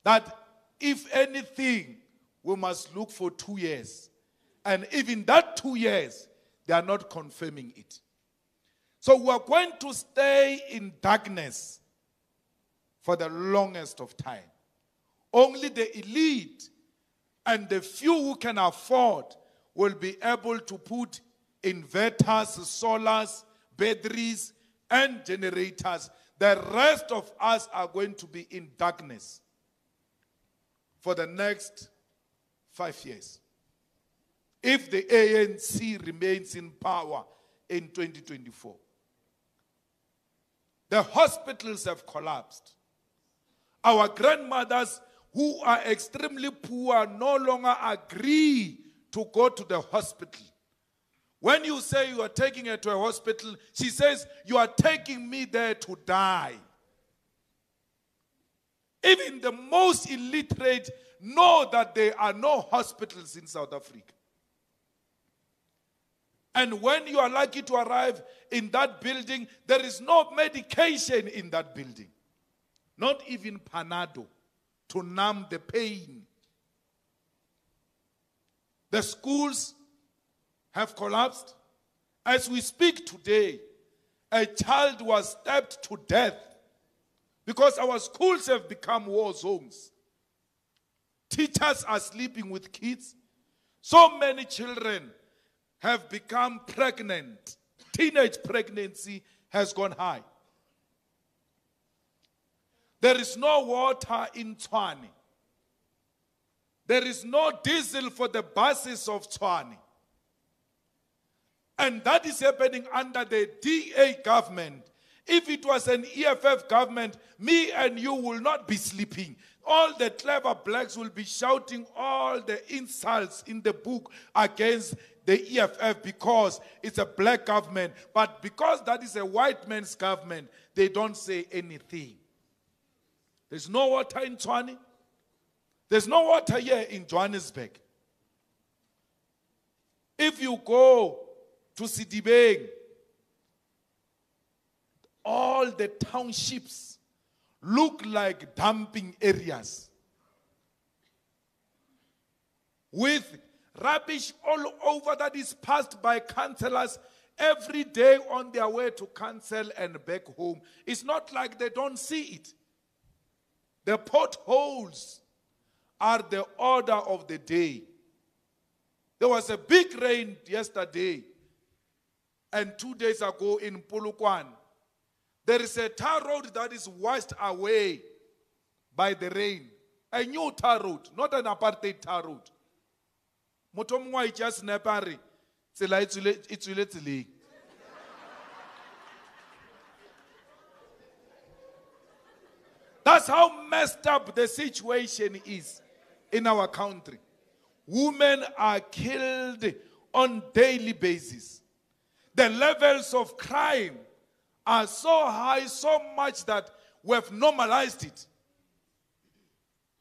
Speaker 1: that if anything, we must look for two years. And even that two years, they are not confirming it. So we are going to stay in darkness for the longest of time. Only the elite and the few who can afford will be able to put inverters, solars, batteries, and generators. The rest of us are going to be in darkness for the next five years. If the ANC remains in power in 2024, the hospitals have collapsed. Our grandmothers who are extremely poor no longer agree to go to the hospital. When you say you are taking her to a hospital, she says, You are taking me there to die. Even the most illiterate know that there are no hospitals in South Africa. And when you are lucky to arrive in that building, there is no medication in that building. not even Panado, to numb the pain. The schools have collapsed. As we speak today, a child was stabbed to death because our schools have become war zones. Teachers are sleeping with kids. So many children have become pregnant. Teenage pregnancy has gone high. There is no water in Tshwane. There is no diesel for the buses of Tshwane. And that is happening under the DA government. If it was an EFF government, me and you will not be sleeping. All the clever blacks will be shouting all the insults in the book against the EFF because it's a black government. But because that is a white man's government, they don't say anything. There's no water in Tshwane. There's no water here in Johannesburg. If you go to Sedibeng, all the townships look like dumping areas with rubbish all over that is passed by councillors every day on their way to council and back home. It's not like they don't see it. The potholes are the order of the day. There was a big rain yesterday and two days ago in Polokwane. There is a tar road that is washed away by the rain. A new tar road, not an apartheid tar road. Motho mongwe a a re tsela e tswile tseleng That's how messed up the situation is in our country. Women are killed on daily basis. The levels of crime are so high, so much that we have normalized it.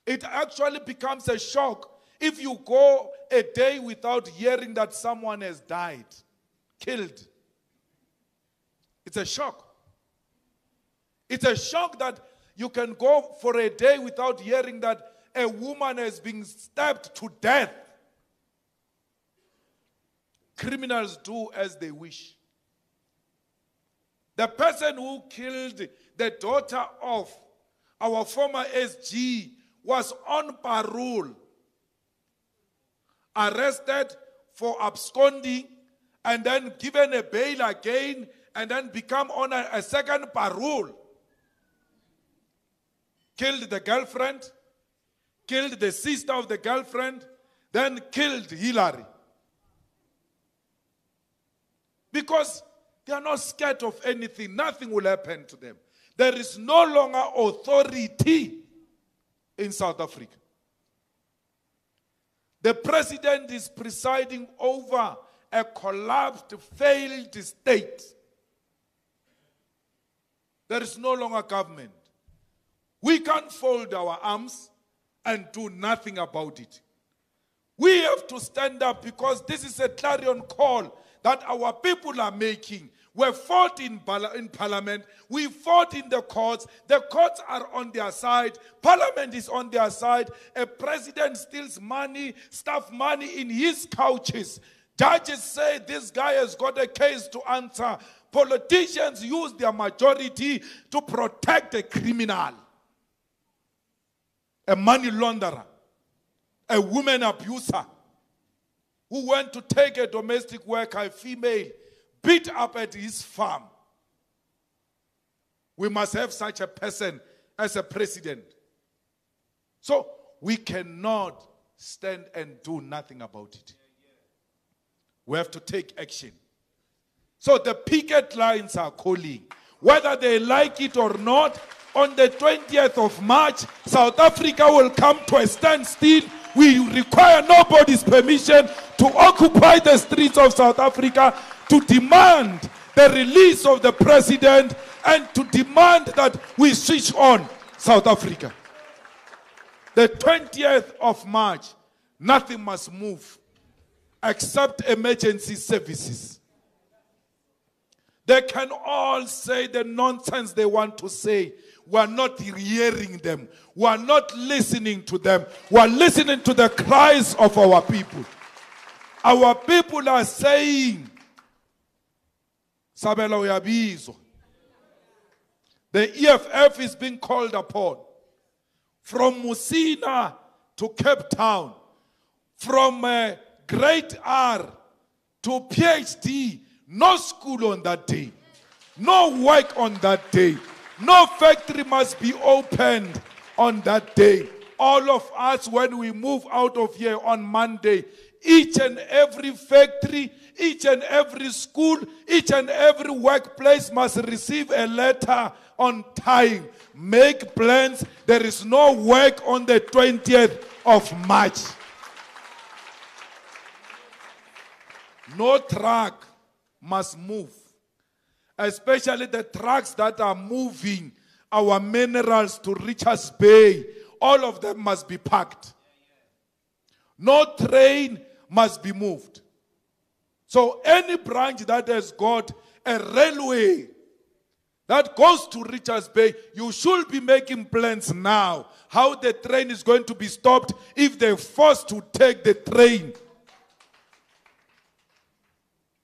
Speaker 1: It actually becomes a shock if you go a day without hearing that someone has died, killed. It's a shock. It's a shock that you can go for a day without hearing that a woman has been stabbed to death. Criminals do as they wish. The person who killed the daughter of our former SG was on parole, arrested for absconding, and then given a bail again, and then become on a, a second parole killed the girlfriend, killed the sister of the girlfriend, then killed Hillary. Because they are not scared of anything, nothing will happen to them. There is no longer authority in South Africa. The president is presiding over a collapsed, failed state. There is no longer government. We can't fold our arms and do nothing about it. We have to stand up because this is a clarion call that our people are making. We fought in, in parliament. We fought in the courts. The courts are on their side. Parliament is on their side. A president steals money, stuff money in his couches. Judges say this guy has got a case to answer. Politicians use their majority to protect a criminal a money launderer, a woman abuser who went to take a domestic worker, a female, beat up at his farm. We must have such a person as a president. So we cannot stand and do nothing about it. We have to take action. So the picket lines are calling. Whether they like it or not, on the 20th of March, South Africa will come to a standstill. We require nobody's permission to occupy the streets of South Africa to demand the release of the president and to demand that we switch on South Africa. The 20th of March, nothing must move except emergency services. They can all say the nonsense they want to say. we are not hearing them. We are not listening to them. We are listening to the cries of our people. Our people are saying, Sabela uyabizwa. The EFF is being called upon from Musina to Cape Town, from uh, Great R to PhD. No school on that day, no work on that day, no factory must be opened on that day. All of us, when we move out of here on Monday, each and every factory, each and every school, each and every workplace must receive a letter on time. Make plans. There is no work on the 20th of March. No truck must move, especially the trucks that are moving our minerals to Richards Bay. All of them must be packed. No train must be moved. So, any branch that has got a railway that goes to Richards Bay, you should be making plans now how the train is going to be stopped if they're forced to take the train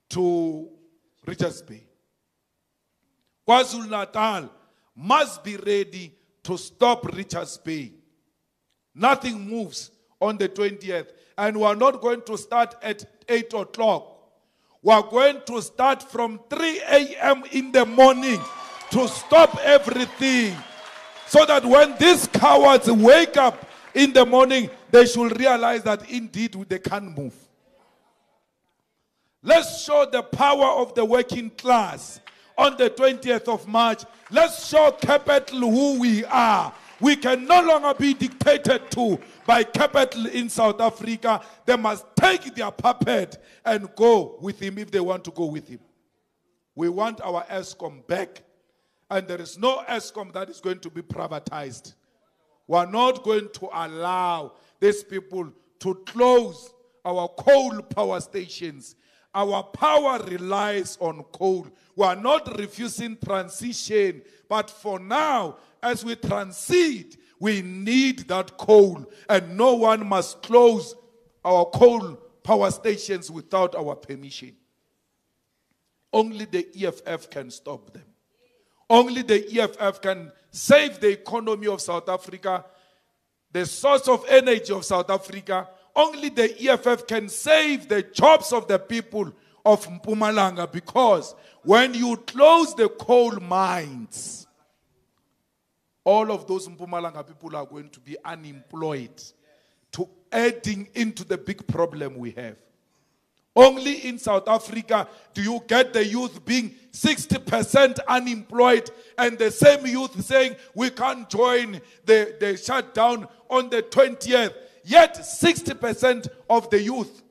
Speaker 1: to Richards Bay. KwaZulu Natal must be ready to stop Richards Bay. Nothing moves on the 20th, and we are not going to start at 8 o'clock. We are going to start from 3 a.m. in the morning to stop everything. So that when these cowards wake up in the morning, they should realize that indeed they can't move. Let's show the power of the working class on the 20th of March. Let's show capital who we are. We can no longer be dictated to by capital in South Africa. They must take their puppet and go with him if they want to go with him. We want our Eskom back. And there is no Eskom that is going to be privatized. We are not going to allow these people to close our coal power stations our power relies on coal. We are not refusing transition, but for now, as we transit, we need that coal, and no one must close our coal power stations without our permission. Only the EFF can stop them. Only the EFF can save the economy of South Africa, the source of energy of South Africa, only the EFF can save the jobs of the people of Mpumalanga because when you close the coal mines, all of those Mpumalanga people are going to be unemployed, to adding into the big problem we have. Only in South Africa do you get the youth being 60% unemployed and the same youth saying we can't join the, the shutdown on the 20th. Yet 60% of the youth,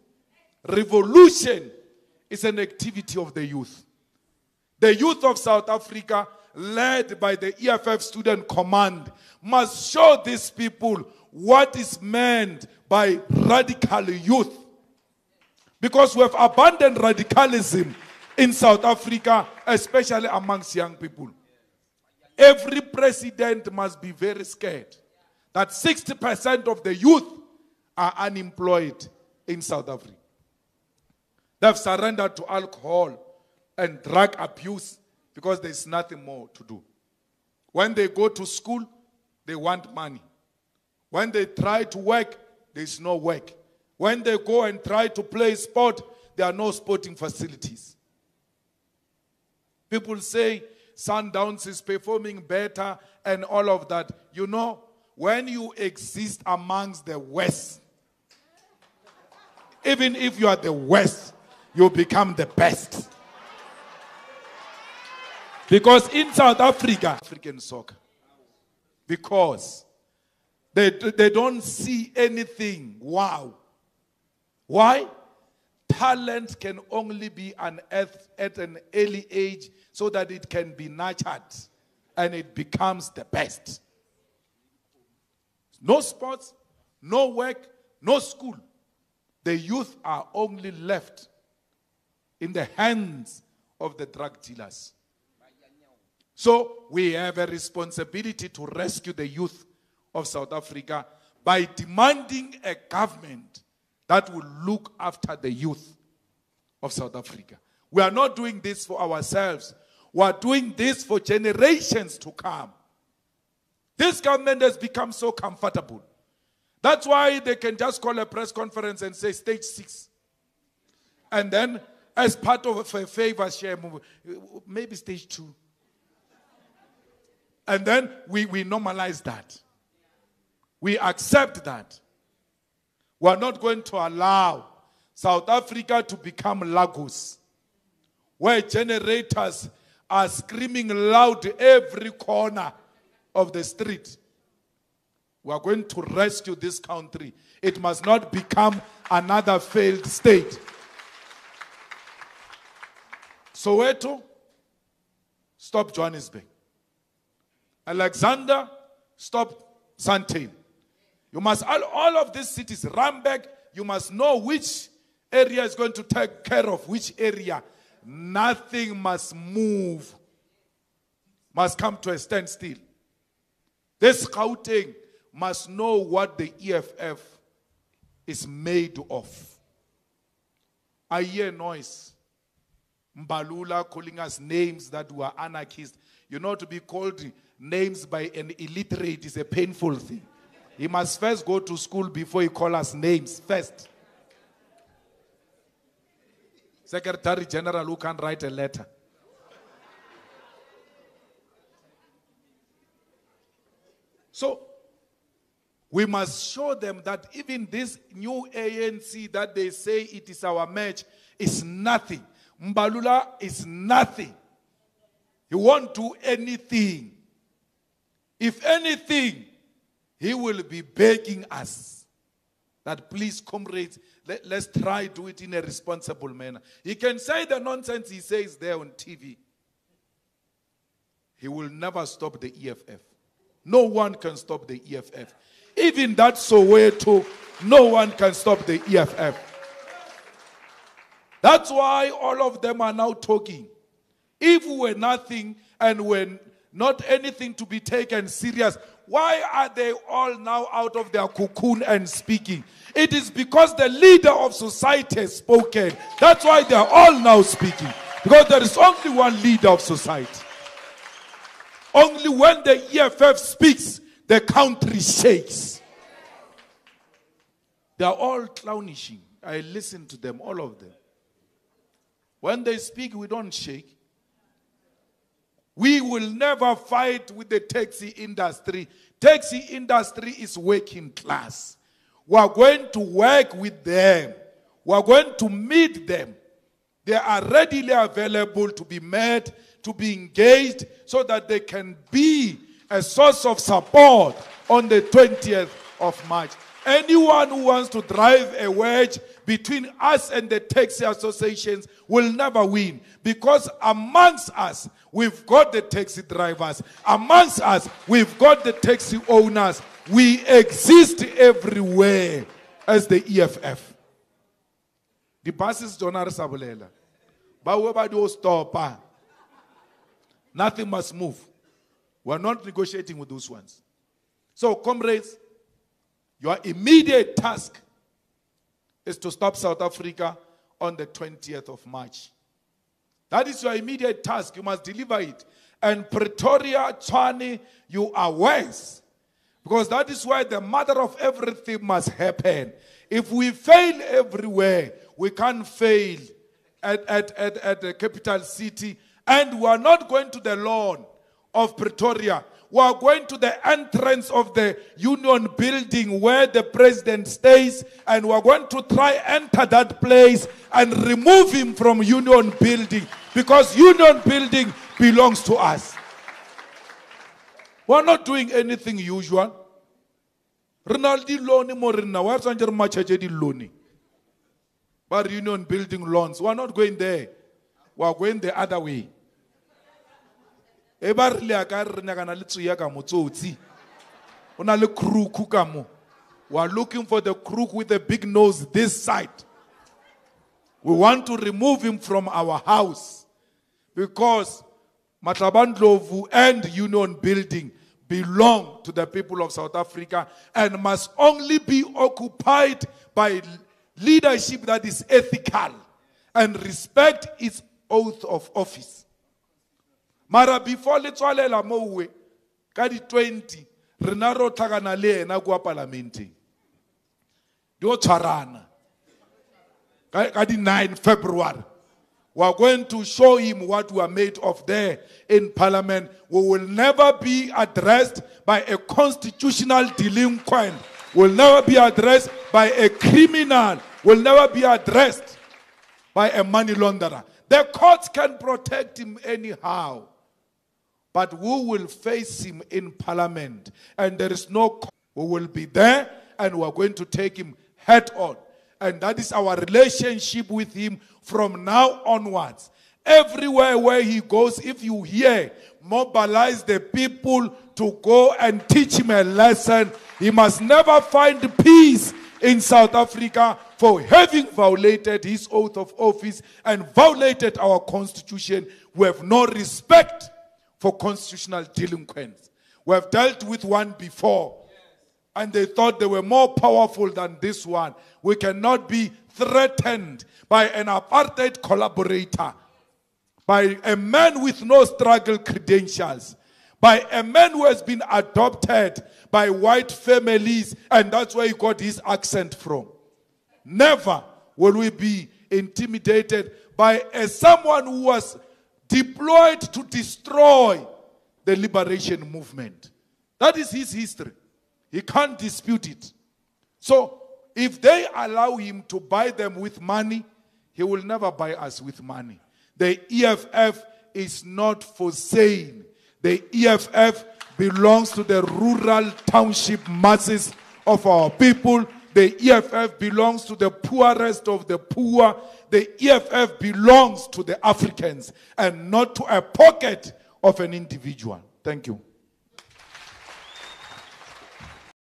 Speaker 1: revolution is an activity of the youth. The youth of South Africa, led by the EFF Student Command, must show these people what is meant by radical youth. Because we have abandoned radicalism in South Africa, especially amongst young people. Every president must be very scared that 60% of the youth are unemployed in South Africa. They've surrendered to alcohol and drug abuse because there's nothing more to do. When they go to school, they want money. When they try to work, there's no work. When they go and try to play sport, there are no sporting facilities. People say Sundowns is performing better and all of that. You know, when you exist amongst the West, even if you are the West, you become the best. Because in South Africa, African soccer, because they, they don't see anything. Wow. Why? Talent can only be at, at an early age so that it can be nurtured and it becomes the best. No sports, no work, no school. The youth are only left in the hands of the drug dealers. So we have a responsibility to rescue the youth of South Africa by demanding a government that will look after the youth of South Africa. We are not doing this for ourselves. We are doing this for generations to come. This government has become so comfortable. That's why they can just call a press conference and say stage six. And then, as part of a favor share, maybe stage two. And then we, we normalize that. We accept that. We are not going to allow South Africa to become Lagos, where generators are screaming loud every corner of the street. We are going to rescue this country. It must not become another failed state. Soweto, stop Johannesburg. Alexandra, stop Sandton. You must, all, all of these cities, Randburg, you must know which area is going to take care of which area. Nothing must move, must come to a standstill. This Gauteng must know what the EFF is made of. I hear noise. Mbalula calling us names that were anarchists. You know, to be called names by an illiterate is a painful thing. He must first go to school before he call us names first. Secretary General who can write a letter. So we must show them that even this new ANC that they say it is our match is nothing. Mbalula is nothing. He won't do anything. If anything, he will be begging us that please, comrades, let, let's try do it in a responsible manner. He can say the nonsense he says there on TV. He will never stop the EFF. No one can stop the EFF. Even that Soweto, no one can stop the EFF. That's why all of them are now talking. If we were nothing and when not anything to be taken serious, why are they all now out of their cocoon and speaking? It is because the leader of society has spoken. That's why they are all now speaking. Because there is only one leader of society. Only when the EFF speaks, the country shakes. They are all clownishing. I listen to them, all of them. When they speak, we don't shake. We will never fight with the taxi industry. Taxi industry is working class. We are going to work with them. We are going to meet them. They are readily available to be met, to be engaged, so that they can be a source of support on the 20th of March. Anyone who wants to drive a wedge between us and the taxi associations will never win because amongst us we've got the taxi drivers. Amongst us we've got the taxi owners. We exist everywhere as the EFF the buses tsona re sa bolela ba we ba di stopa ah? nothing must move. We're not negotiating with those ones. So comrades your immediate task is to stop South Africa on the 20th of March. That is your immediate task. You must deliver it. And Pretoria, Tshwane, you are worse. Because that is why the mother of everything must happen. If we fail everywhere, we can't fail at, at, at, at the capital city. And we are not going to the lawn of Pretoria we are going to the entrance of the union building where the president stays and we are going to try enter that place and remove him from union building because union building belongs to us. We're not doing anything usual. Ronaldo lone mo rena wa tsantse re matšhatše dilone ba union building loans we're not going there. We're going the other way. E ba rile a ka re nyakana le we are looking for the crook with the big nose this side we want to remove him from our house because Mahlamba Ndlopfu and Union Building belong to the people of South Africa and must only be occupied by leadership that is ethical and respect its oath of office. Mara before le tswalela mowe ka di 20 rena ro tlhakana le ena kwa. Ka di 9 February. We are going to show him what we are made of there in parliament. We will never be addressed by a constitutional delinquent. We'll never be addressed by a criminal. We'll never be addressed by a money launderer. The courts can protect him anyhow. But we will face him in parliament? And there is no. We will be there and we are going to take him head on. And that is our relationship with him from now onwards. Everywhere where he goes, if you hear, mobilize the people to go and teach him a lesson. He must never find peace in South Africa for having violated his oath of office and violated our constitution. We have no respect for constitutional delinquents. We have dealt with one before, and they thought they were more powerful than this one. We cannot be threatened by an apartheid collaborator, by a man with no struggle credentials, by a man who has been adopted by white families, and that's where he got his accent from. Never will we be intimidated by a, someone who was deployed to destroy the liberation movement. That is his history. He can't dispute it. So, if they allow him to buy them with money, he will never buy us with money. The EFF is not for sale. The EFF belongs to the rural township masses of our people. The EFF belongs to the poorest of the poor. The EFF belongs to the Africans and not to a pocket of an individual. Thank you.